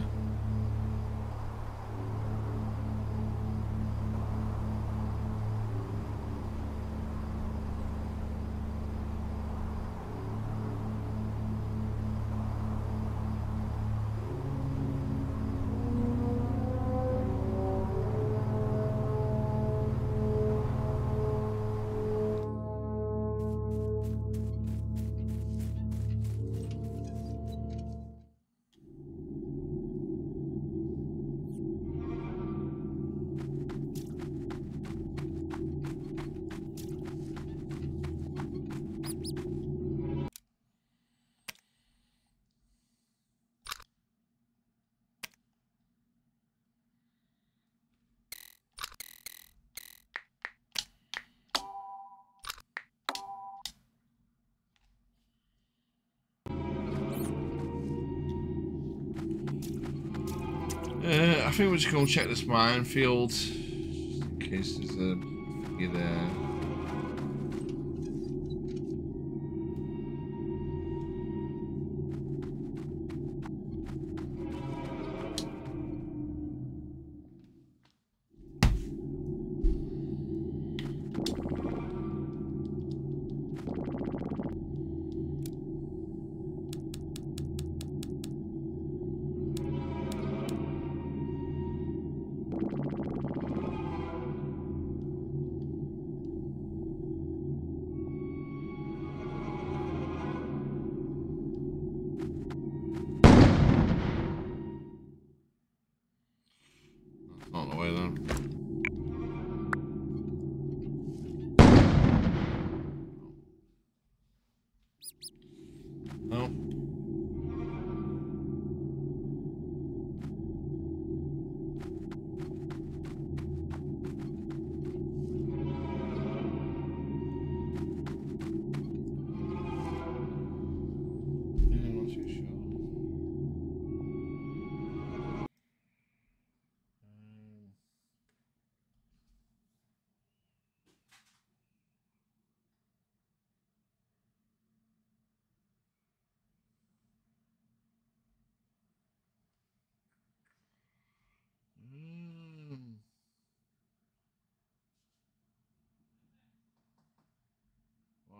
Think we're just going to check this minefield. In case there's a figure there.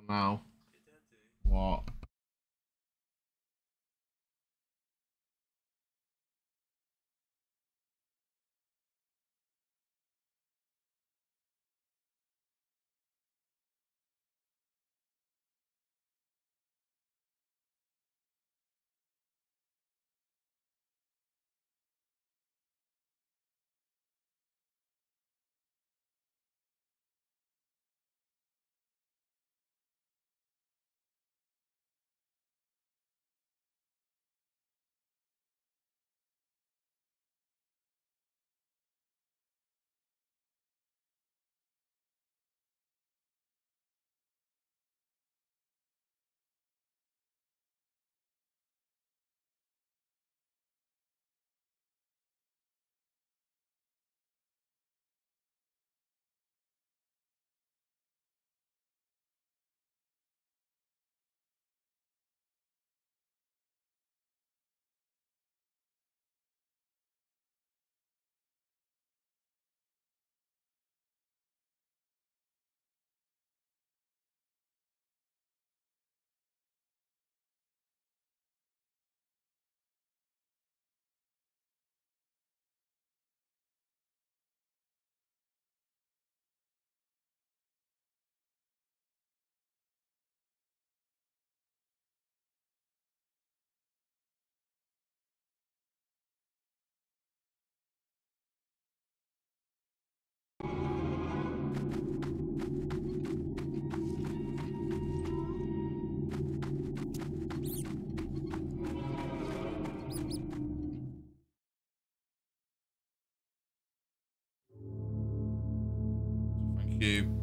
Now. What? You.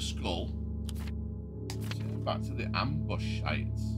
Skull. Back to the ambush sites.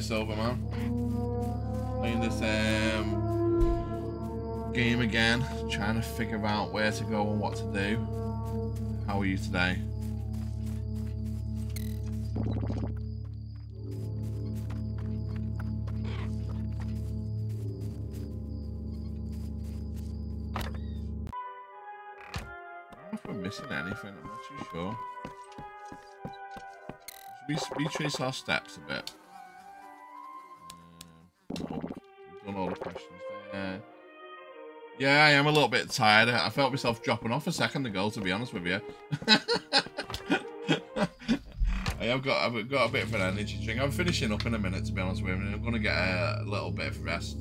Uh, Silverman. Playing this um, game again, trying to figure out where to go and what to do. How are you today? missing anything, I'm not too sure. Should we retrace our steps a bit? Yeah, I am a little bit tired. I felt myself dropping off a second ago, to be honest with you. I have got I've got a bit of an energy drink. I'm finishing up in a minute, to be honest with you, and I'm going to get a little bit of rest.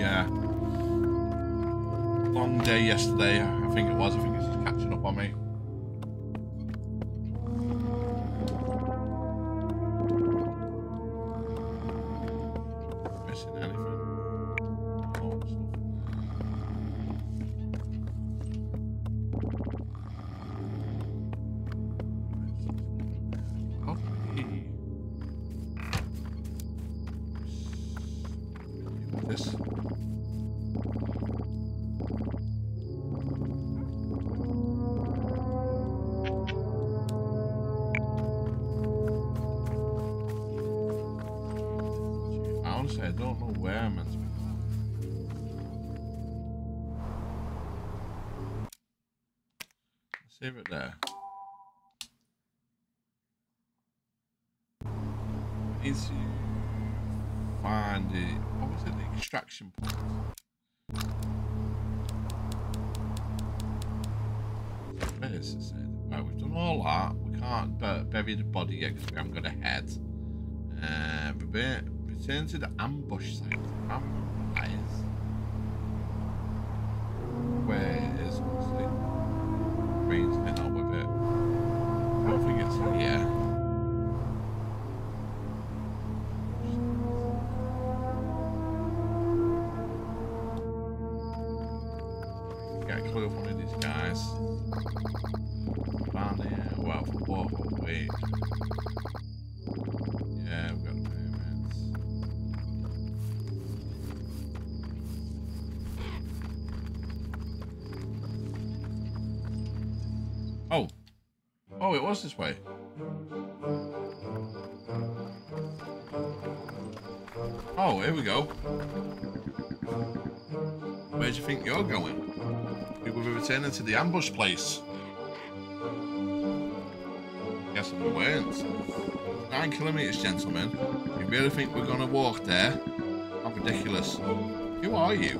Yeah. Long day yesterday, I think it was. I think Save it there. To find it. What was it? The extraction point. Where is it said? Right, we've done all that. We can't bur bury the body yet because we haven't got a head. Uh, return to the ambush site. Is. Where. With it. I it's here. Was this way. Oh, here we go. Where do you think you're going? We will be returning to the ambush place. Guess we weren't. Nine kilometers, gentlemen. You really think we're gonna walk there? How ridiculous. Who are you?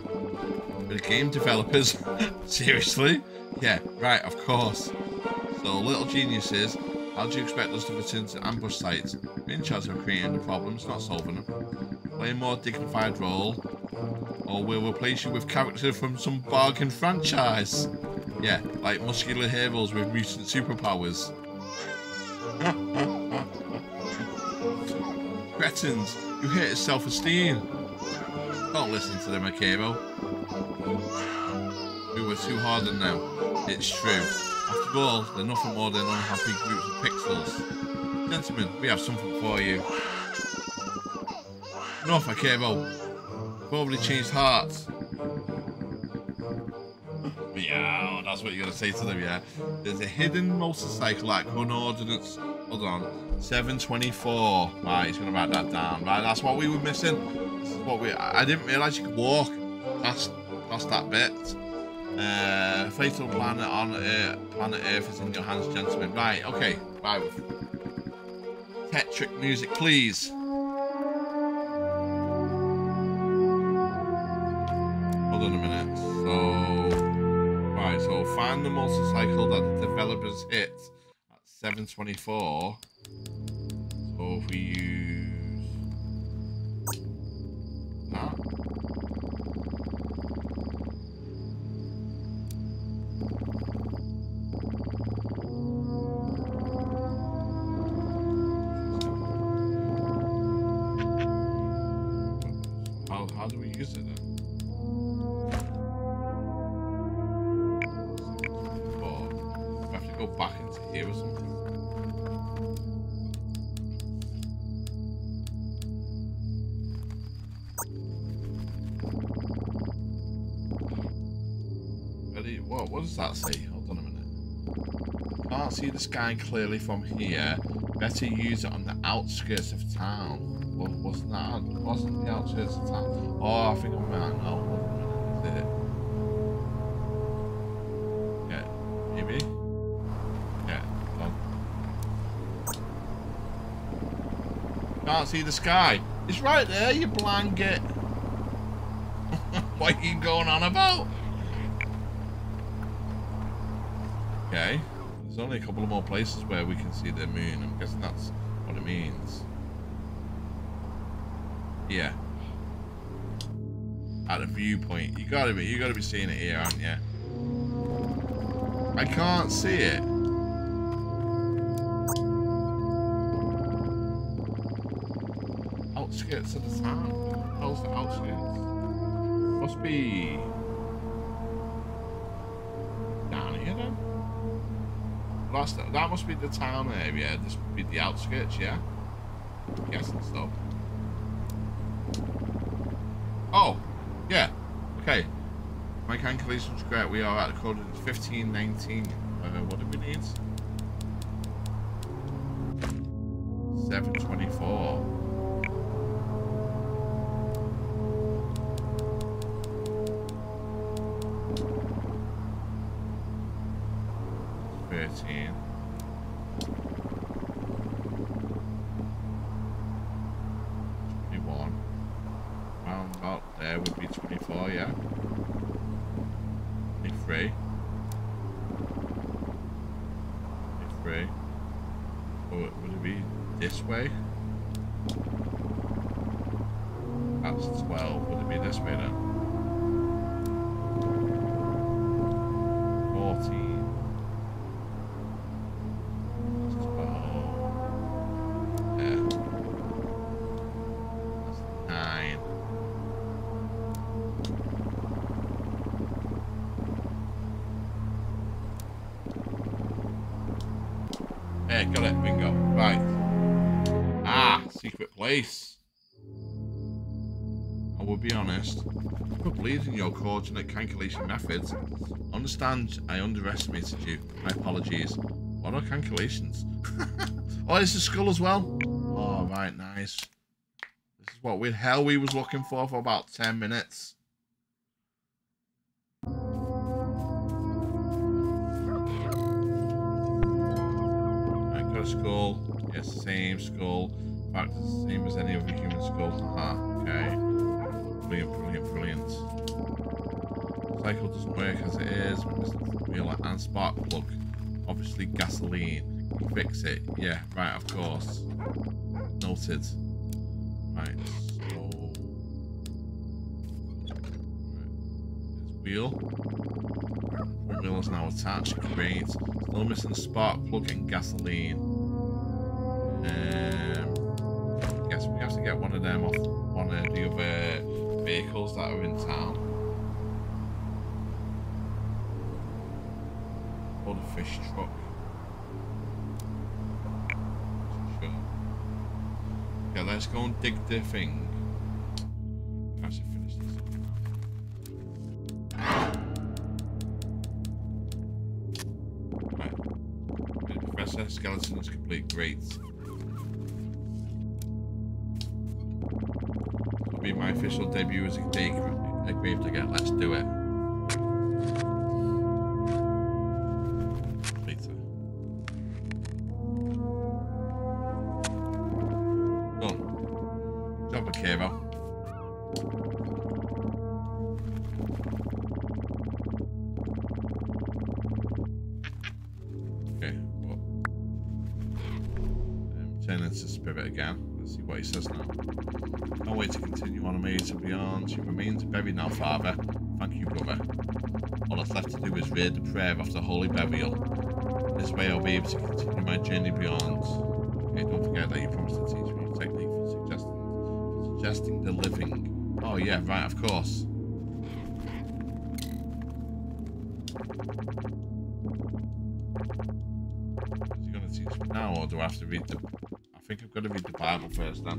We're game developers. Seriously? Yeah, right, of course. Little geniuses, how do you expect us to return to ambush sites? We're in charge of creating the problems, not solving them. Play a more dignified role, or we'll replace you with characters from some bargain franchise. Yeah, like muscular heroes with mutant superpowers. Cretins, you hate his self-esteem. Don't listen to them, Akiro. We were too hard on them. It's true. After they're nothing more than unhappy groups of pixels. Gentlemen, we have something for you. Enough, about. Probably changed hearts. Meow, that's what you're gonna say to them, yeah. There's a hidden motorcycle at Gun Ordnance. Hold on. 724. Right, he's gonna write that down. Right, that's what we were missing. This is what we I didn't realise you could walk past past that bit. Uh fatal planet on uh, planet Earth is in your hands, gentlemen. Right, okay. Right. Tetric music, please. Hold on a minute. So, right. So, find the motorcycle that the developers hit at 724. So, if we use that. Sky clearly from here. Better use it on the outskirts of town. Well, wasn't that? Wasn't the outskirts of town? Oh, I think I'm right now. Is it? Yeah. Maybe. Yeah. Done. Can't see the sky. It's right there, you blanket. what are you going on about? Okay. Only a couple of more places where we can see the moon. I'm guessing that's what it means. Yeah. At a viewpoint. You gotta be you gotta be seeing it here, aren't you? I can't see it. Outskirts of the town. How's the outskirts? Must be down here then. The, that must be the town area. This would be the outskirts, yeah. I'm guessing so. Oh, yeah. Okay. My calculation's correct. We are at coordinates 1519. Uh, what do we need? 724. Coordinate calculation methods. Understand I underestimated you. My apologies. What are calculations? oh, it's a skull as well. Oh, right, nice. This is what we hell we was looking for for about 10 minutes. I got a skull. Yes, same skull. In fact, it's the same as any other human skull. Haha, okay. Brilliant, brilliant, brilliant. Work as it is. Wheel and spark plug. Obviously gasoline. Fix it. Yeah, right, of course. Noted. Right, so... Right. Wheel. Front wheel is now attached. Great. Still missing spark plug and gasoline. Um, guess we have to get one of them off one of the other vehicles that are in town. Fish truck. Sure. Okay, let's go and dig the thing. Professor skeleton is complete. Great. Will be my official debut as a day a grave digger. Let's do it. The prayer after holy burial. This way I'll be able to continue my journey beyond. Okay, don't forget that you promised to teach me a technique for suggesting, for suggesting the living. Oh yeah, right, of course. Is he going to teach me now, or do I have to read the... I think I've got to read the Bible first then.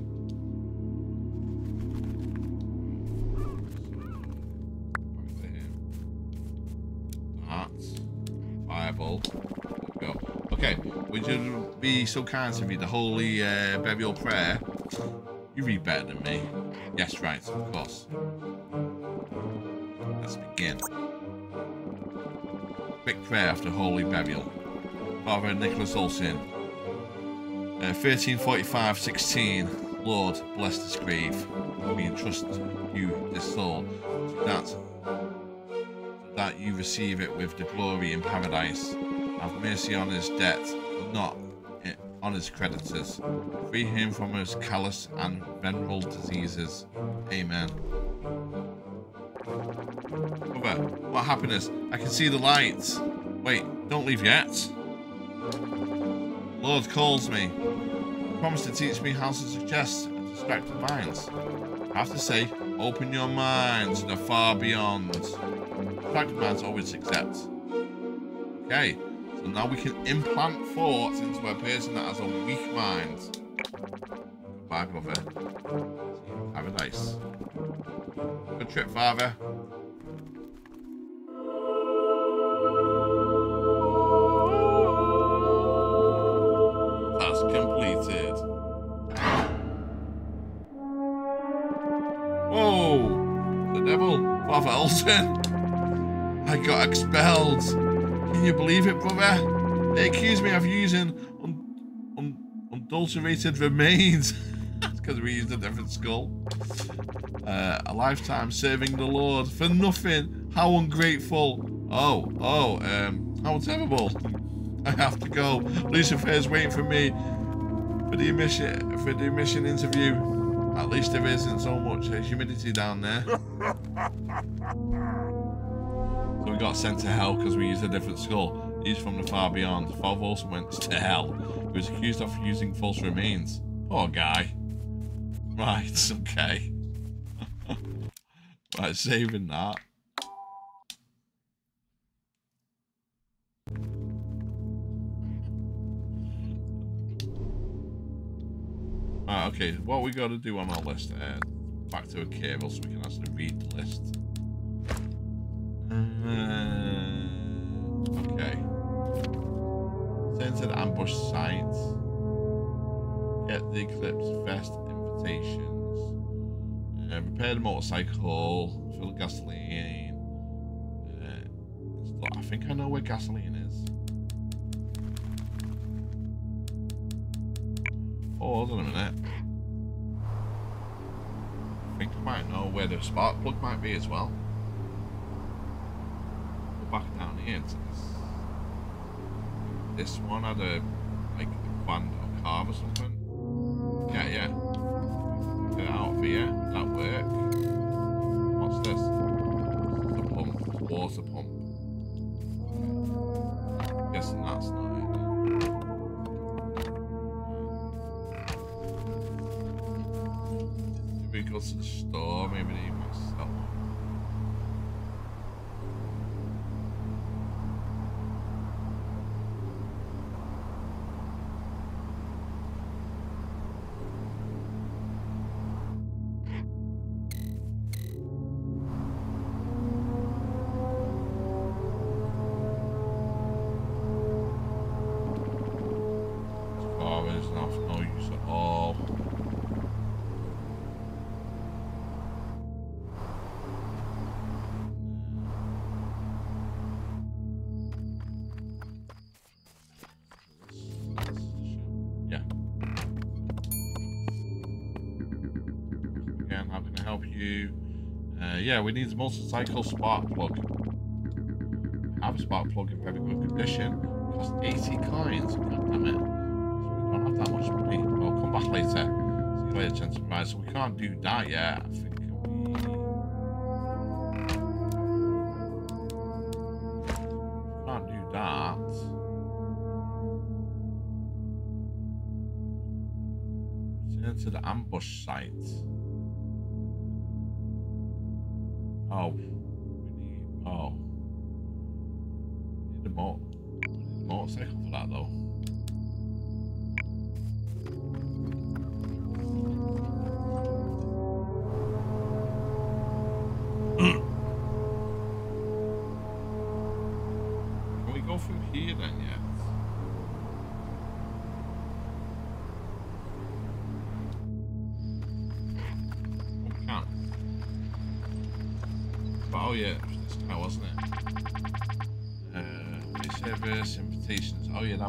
There go. Okay, would you be so kind to read the Holy uh, Prayer? You read better than me. Yes, right, of course. Let's begin. Quick prayer after Holy Burial. Father Nicholas Olsen. Uh, 1345-16. Lord, bless this grave. We entrust you this soul, that that you receive it with the glory in paradise. Have mercy on his debt, but not on his creditors. Free him from his callous and venereal diseases. Amen. Brother, what happiness? I can see the lights. Wait, don't leave yet. Lord calls me. Promise to teach me how to suggest and distract minds. I have to say, open your mind to the far beyond. Distracted minds always accept. Okay, so now we can implant thoughts into a person that has a weak mind. Goodbye, brother. Paradise. Good trip, father. Task completed. Whoa! The devil, Father Olsen. I got expelled. Can you believe it, brother? They accused me of using un un remains. because we used a different skull. Uh, a lifetime serving the Lord for nothing. How ungrateful. Oh, oh, um, how terrible. I have to go. Lucifer is waiting for me for the emission for the emission interview. At least there isn't so much humidity down there. so we got sent to hell because we used a different skull. He's from the far beyond. Father also went to hell. He was accused of using false remains. Poor guy. Right, it's okay. right, saving that. Right, okay, what we got to do on our list? Uh, back to a cable so we can actually read the list. Uh, okay. To the ambush site. Get the Eclipse Vest invitations. Uh, repair the motorcycle. Fill the gasoline. Uh, I think I know where gasoline is. Oh, hold on a minute. I think I might know where the spark plug might be as well. Back down here to this. This one had a like a band or car or something. Yeah, yeah. Get out of here. That work? What's this? This is a pump. Water pump. Guessing that's not it. Maybe go to the store. Maybe yeah, we need a motorcycle spark plug. Have a spark plug in very good condition. Cost 80 coins. God damn it. We don't have that much money. We'll come back later. See you later, gentlemen. So we can't do that yet. I think we... Can't do that. Return to the ambush site. Oh, we need. Oh, need mo we need a motorcycle for that though.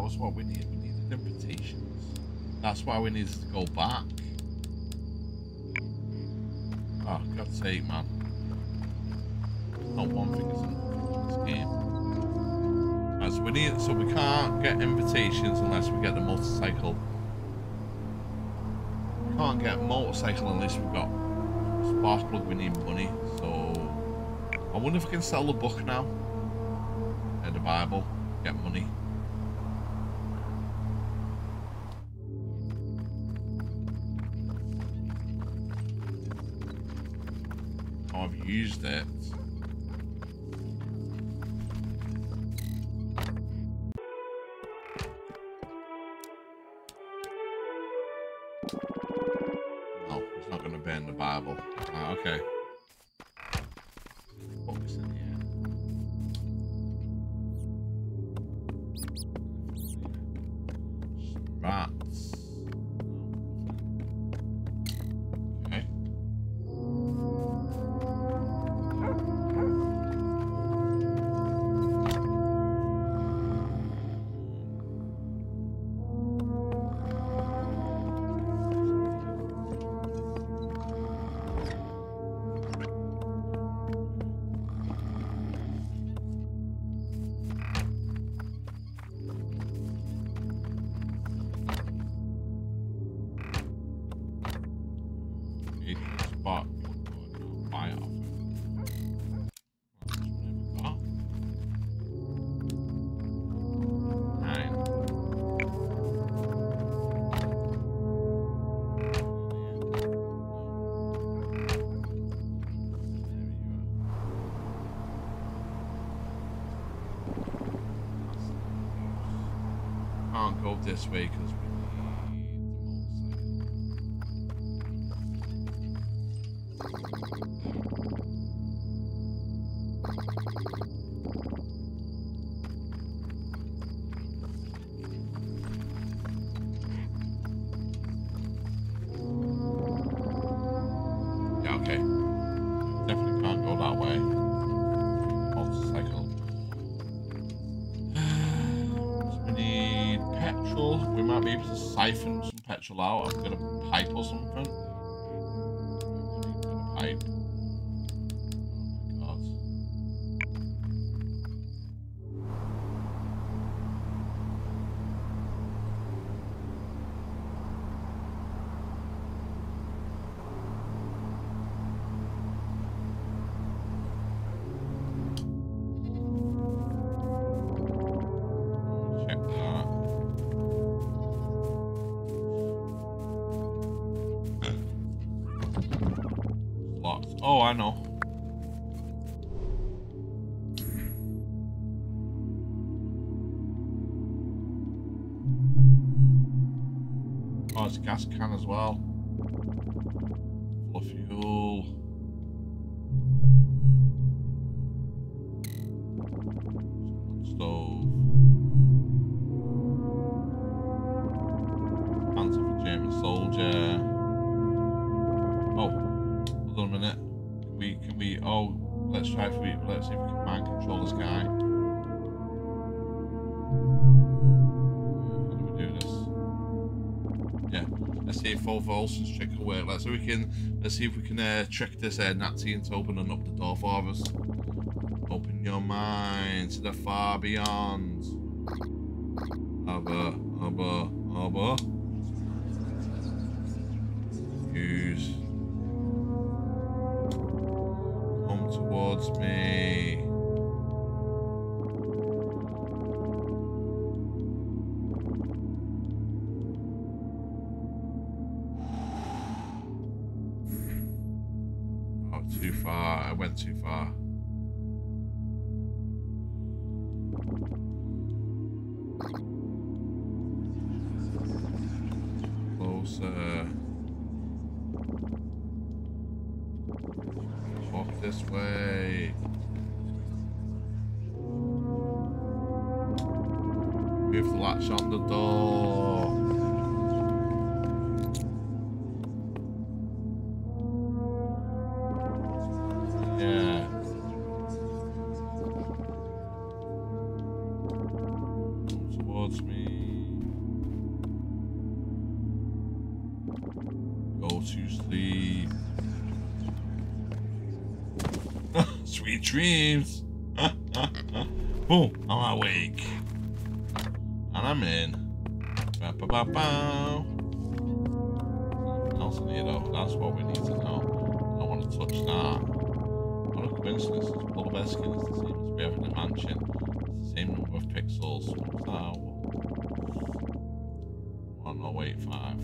That was what we needed. We needed invitations. That's why we needed to go back. Oh, God's sake, man. Not one thing is enough in this game. Right, so we need, so we can't get invitations unless we get the motorcycle. We can't get motorcycle unless we've got spark plug. We need money. So I wonder if we can sell the book now. And the Bible, Oh, I've let's see if Volvo Olsen's trick will work. Let's see if we can, let's see if we can uh, trick this uh, Nazi into opening up the door for us. Open your mind to the far beyond. Abba, abba, abba. Use. Come towards me. Far. I Dreams. Boom, I'm awake. And I'm in. Ba -ba -ba -ba. Need though. That's what we need to know. I want to touch that. What a coincidence. Skin is the same as we have in the mansion. It's the same number of pixels. What's that? One oh eight five.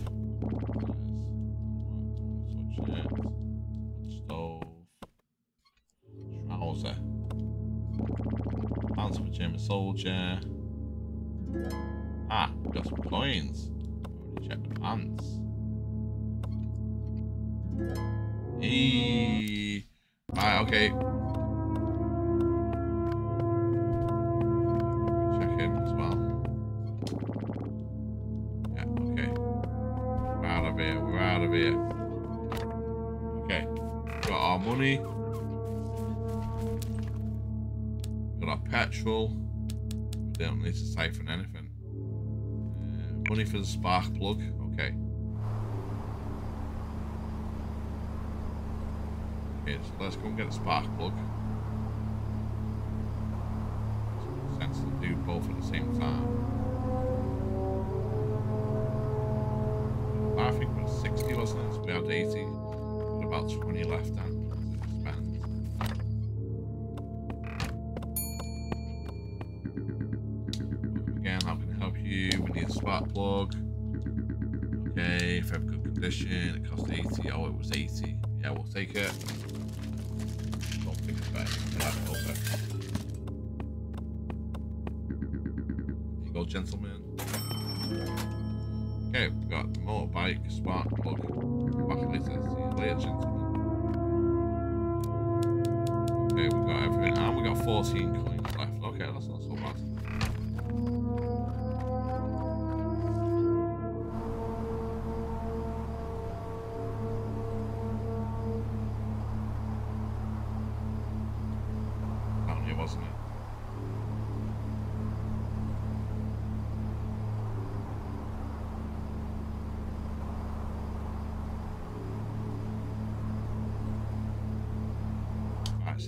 Touch it. Pants of a German soldier. Ah, got some coins. Already checked the pants. Eee. Right, okay. Check him as well. Yeah, okay. We're out of here. We're out of here. Okay. Got our money. Petrol. We don't need to siphon anything. Uh, money for the spark plug. Okay. Okay, so let's go and get a spark plug. Sense to do both at the same time. I think was 60 wasn't it? So we had 80. Got about 20 left then Plug. Okay, if I have good condition, it cost 80. Oh, it was 80. Yeah, we'll take it. Don't think it's better. Right, over. Here you go, gentlemen.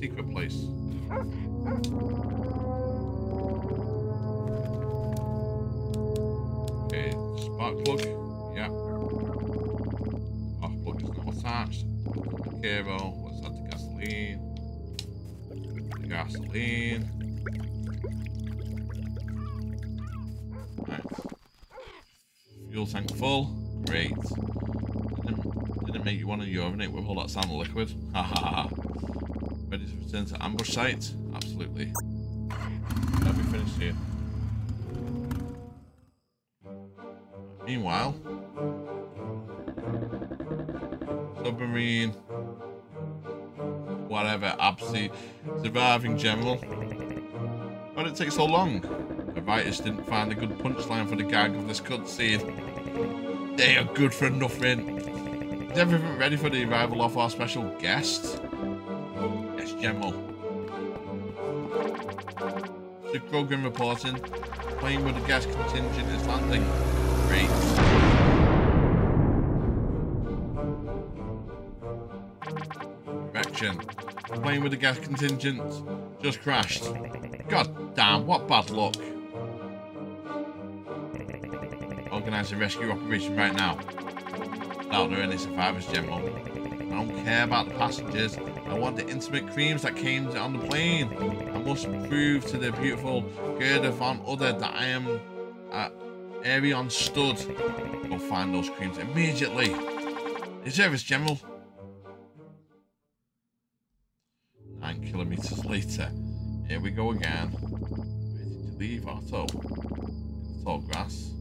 Secret place. Okay, spark plug. Yeah. Spark plug is not attached. Cable. Let's add the gasoline. The gasoline. Right. Fuel tank full. Great. Didn't, didn't make you want to urinate with all that sand liquid. Ha ha ha. Ready to ambush site? Absolutely. Have we finished here? Meanwhile, submarine, whatever, absolutely surviving general. Why did it take so long? The writers didn't find a good punchline for the gag of this cutscene. They are good for nothing. Is everything ready for the arrival of our special guest? General. The Krogan reporting. Plane with the gas contingent is landing. Great. Correction. Plane with the gas contingent just crashed. God damn, what bad luck. Organize a rescue operation right now. Doubt there any survivors, General. I don't care about the passengers. I want the intimate creams that came on the plane. I must prove to the beautiful Gerda von Udder that I am uh, Aryan Stud. Go find those creams immediately. Your service, General. Nine kilometers later. Here we go again. Ready to leave Otto. In the tall grass.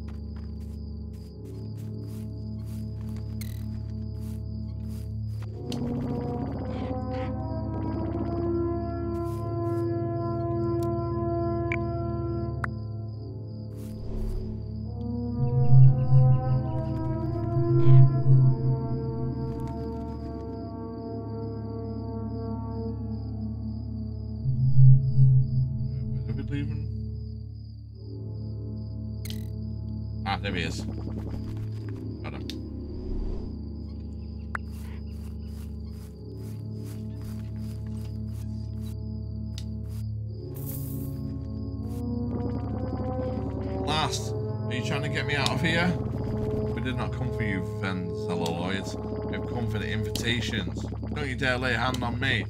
Lay a hand on me.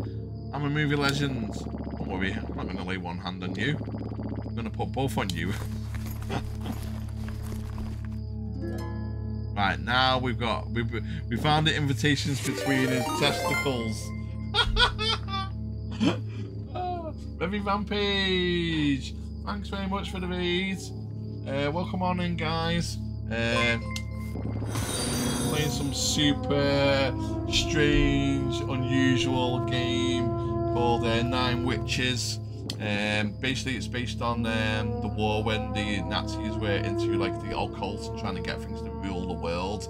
I'm a movie legend. Don't worry, I'm not going to lay one hand on you. I'm going to put both on you. right, now we've got... We, we found the invitations between his testicles. Revy Rampage! Thanks very much for the raid. Uh, welcome on in, guys. Uh, some super strange, unusual game called uh, Nine Witches. Um, basically, it's based on um, the war when the Nazis were into like the occult and trying to get things to rule the world.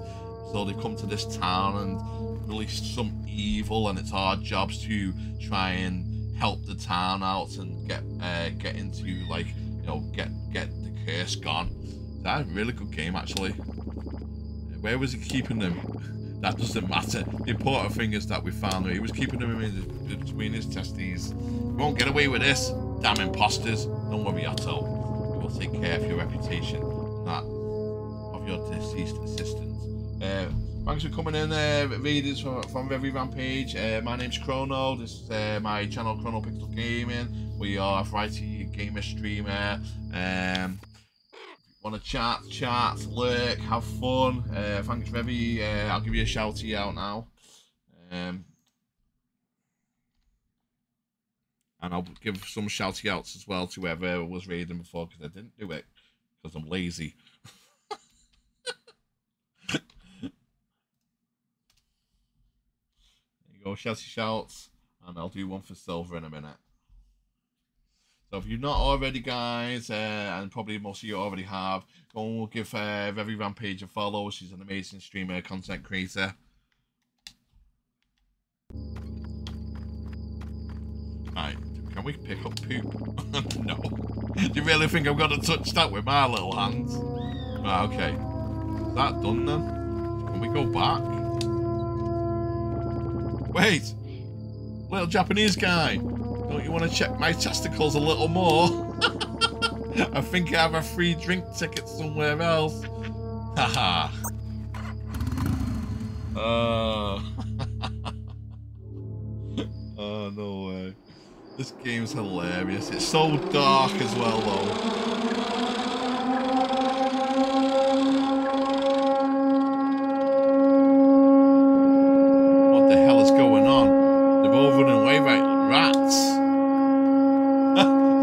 So they come to this town and release some evil, and it's our jobs to try and help the town out and get uh, get into like you know get get the curse gone. That's a really good game actually. Where was he keeping them? That doesn't matter. The important thing is that we found that he was keeping them in between his testes. You won't get away with this, damn imposters. Don't worry, at all. We will take care of your reputation, that of your deceased assistant. Uh, thanks for coming in, uh, readers from, from Revy Rampage. Uh, my name's Chrono. This is uh, my channel, Chrono Pixel Gaming. We are a variety gamer streamer. Um, want to chat, chat, lurk, have fun, uh, thanks Revy, uh, I'll give you a shout out now. Um, and I'll give some shouty outs as well to whoever was reading before because I didn't do it because I'm lazy. there you go, shouty shouts, and I'll do one for silver in a minute. So if you're not already, guys, uh, and probably most of you already have, go and give uh, Revy Rampage a follow. She's an amazing streamer, content creator. Right, can we pick up poop? no. Do you really think I'm going to touch that with my little hands? Right, okay. Is that done then? Can we go back? Wait! Little Japanese guy! Don't you want to check my testicles a little more? I think I have a free drink ticket somewhere else. Haha. oh. Uh. oh, no way. This game's hilarious. It's so dark as well, though. What the hell is going on? They're all running away like rats.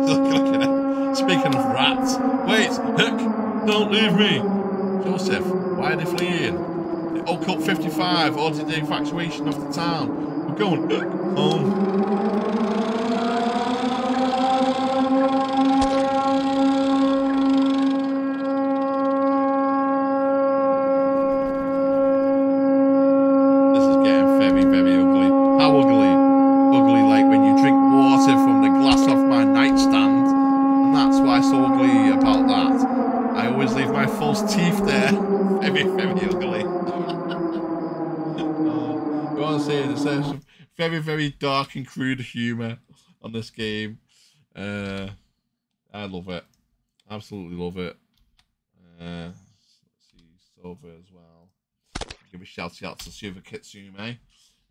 look, look at it. Speaking of rats. Wait, Hook, don't leave me. Joseph, why are they fleeing? The Occult 55 ordered evacuation of the town. We're going and crude humour on this game. Uh, I love it. Absolutely love it. Uh, let's see, Silver as well give a shout out to Silver Kitsume.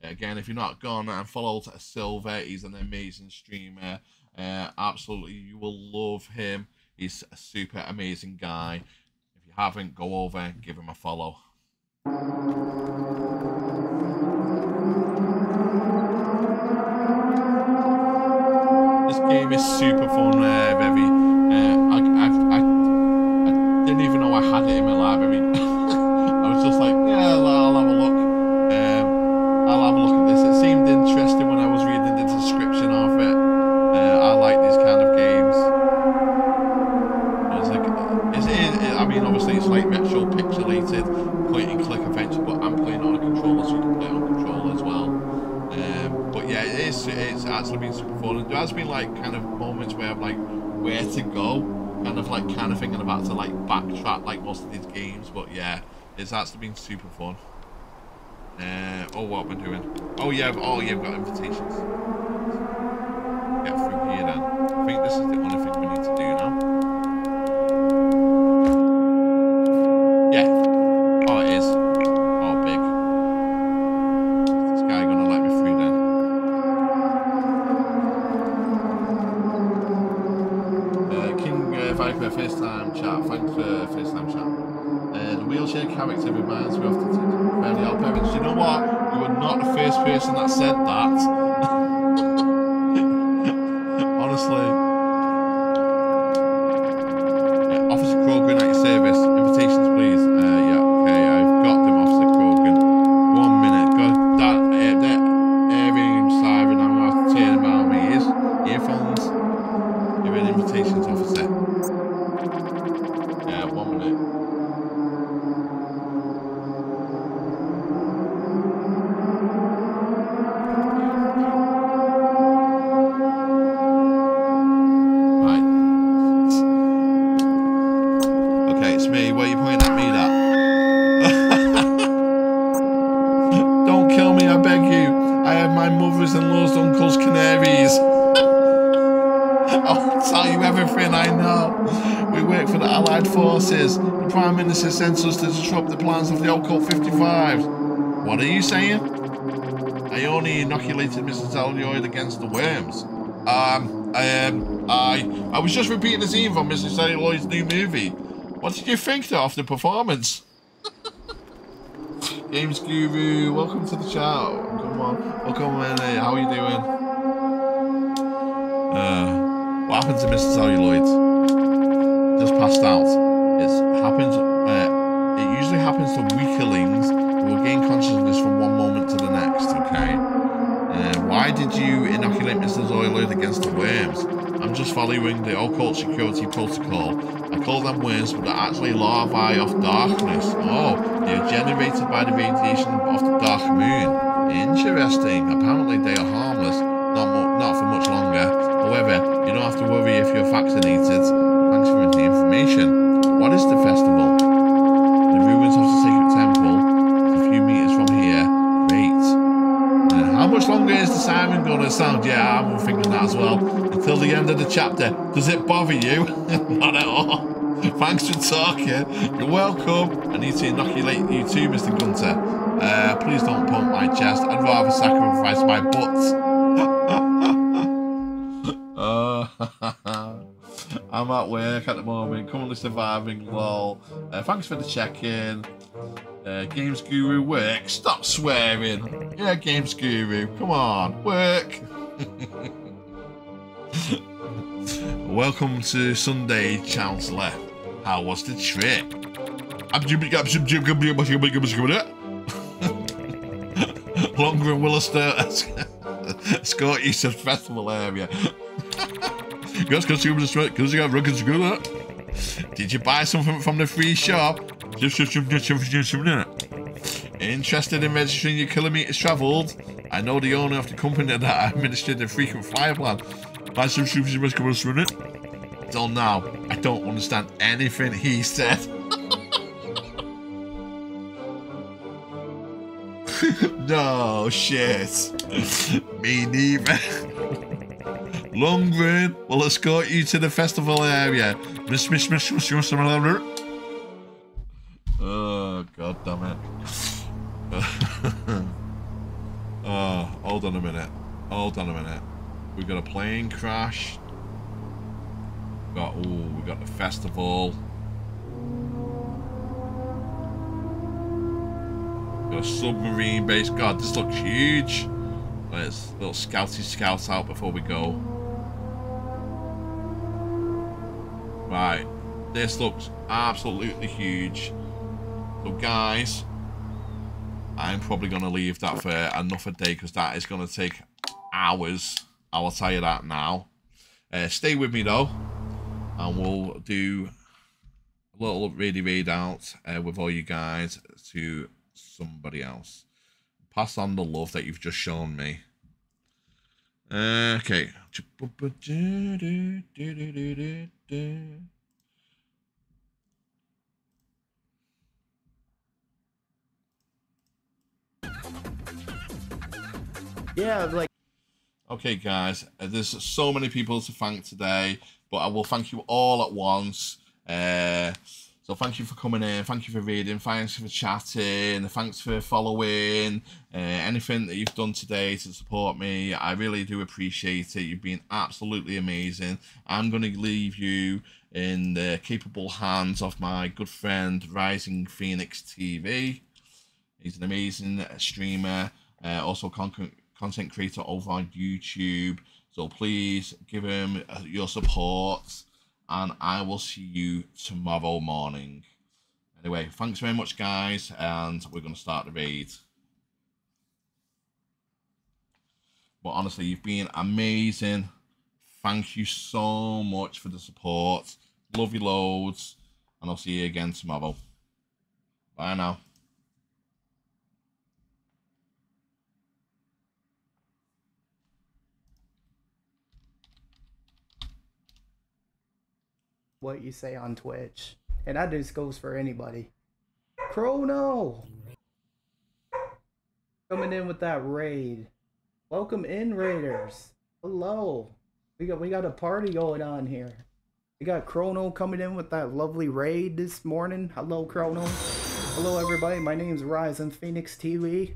Again, if you're not gone and follow Silver, he's an amazing streamer. Uh, absolutely, you will love him. He's a super amazing guy. If you haven't, go over and give him a follow. This game is super fun, uh. Uh, I, I, I, I didn't even know I had it in my library. I was just like, yeah, I'll, I'll have a look. Um, I'll have a look at this. It seemed interesting when I was reading the description of it. Uh, I like these kind of games. It's like, it's, it, I mean, obviously it's like retro pixelated, point and click adventure, but I'm playing on a controller, so you can play on a controller as well. Um, but yeah, it is. It's actually been super fun. There has been like kind of moments where I'm like where to go. Kind of like kind of thinking about to like backtrack like most of these games, but yeah, it's actually been super fun. Uh, oh, what am I doing? Oh yeah, oh yeah, we've got invitations. Get through here then. I think this is the only against the worms. Um, um, I, I was just repeating the scene from Mr. Celluloid's new movie. What did you think of the performance? Games Guru, welcome to the chat. Come on, welcome in. How are you doing? Uh, what happened to Mr. Celluloid? Just passed out. It happens. Uh, it usually happens to weaklings who will gain consciousness from one moment to the next. Okay. Why did you inoculate Mr. Celluloid against the worms? I'm just following the occult security protocol. I call them worms, but they're actually larvae of darkness. Oh, they're generated by the radiation of the dark moon. Interesting. Apparently they are harmless. Not, not for much longer. However, you don't have to worry if you're vaccinated. Thanks for the information. What is the festival? The ruins of the sacred temple. It's a few meters from here. Great. Uh, how much the siren gonna sound? Yeah, I'm thinking that as well. Until the end of the chapter. Does it bother you? Not at all. Thanks for talking. You're welcome. I need to inoculate you too, Mr. Gunter. Uh, please don't pump my chest. I'd rather sacrifice my butt. uh, I'm at work at the moment, currently surviving. Lol. Uh, thanks for the check-in. Uh, Games Guru work. Stop swearing. Yeah, Games Guru. Come on, work. Welcome to Sunday, Chancellor. How was the trip? Longer in Willister. Escort you to festival area. Yes, consumers because you got rugged school Did you buy something from the free shop? Interested in registering your kilometers travelled? I know the owner of the company that administered the frequent flyer plan. Buy some Till now, I don't understand anything he said. no shit. Me neither. Lundgren will escort you to the festival area. Miss, miss, miss, miss, miss, miss, Oh, god damn it. oh, hold on a minute. Hold on a minute. We got a plane crash. Got oh, we got the festival. Got a submarine base. God, this looks huge. Let's little scouty scouts out before we go. Right, this looks absolutely huge. So guys, I'm probably going to leave that for another day because that is going to take hours. I will tell you that now. Uh, stay with me though, and we'll do a little ready raid out uh, with all you guys to somebody else. Pass on the love that you've just shown me. Uh, okay. Yeah, like. Okay, guys, uh, there's so many people to thank today, but I will thank you all at once. Uh, so thank you for coming in, thank you for reading, thanks for chatting, thanks for following, uh, anything that you've done today to support me. I really do appreciate it. You've been absolutely amazing. I'm going to leave you in the capable hands of my good friend Rising Phoenix TV. He's an amazing streamer, uh, also content content creator over on YouTube. So please give him uh, your support, and I will see you tomorrow morning. Anyway, thanks very much, guys, and we're going to start the raid. But honestly, you've been amazing. Thank you so much for the support. Love you loads, and I'll see you again tomorrow. Bye now. What you say on Twitch. And that just goes for anybody. Chrono! Coming in with that raid. Welcome in, Raiders. Hello. We got we got a party going on here. We got Chrono coming in with that lovely raid this morning. Hello, Chrono. Hello, everybody. My name's Ryzen Phoenix TV.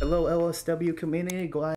Hello, LSW community. Glad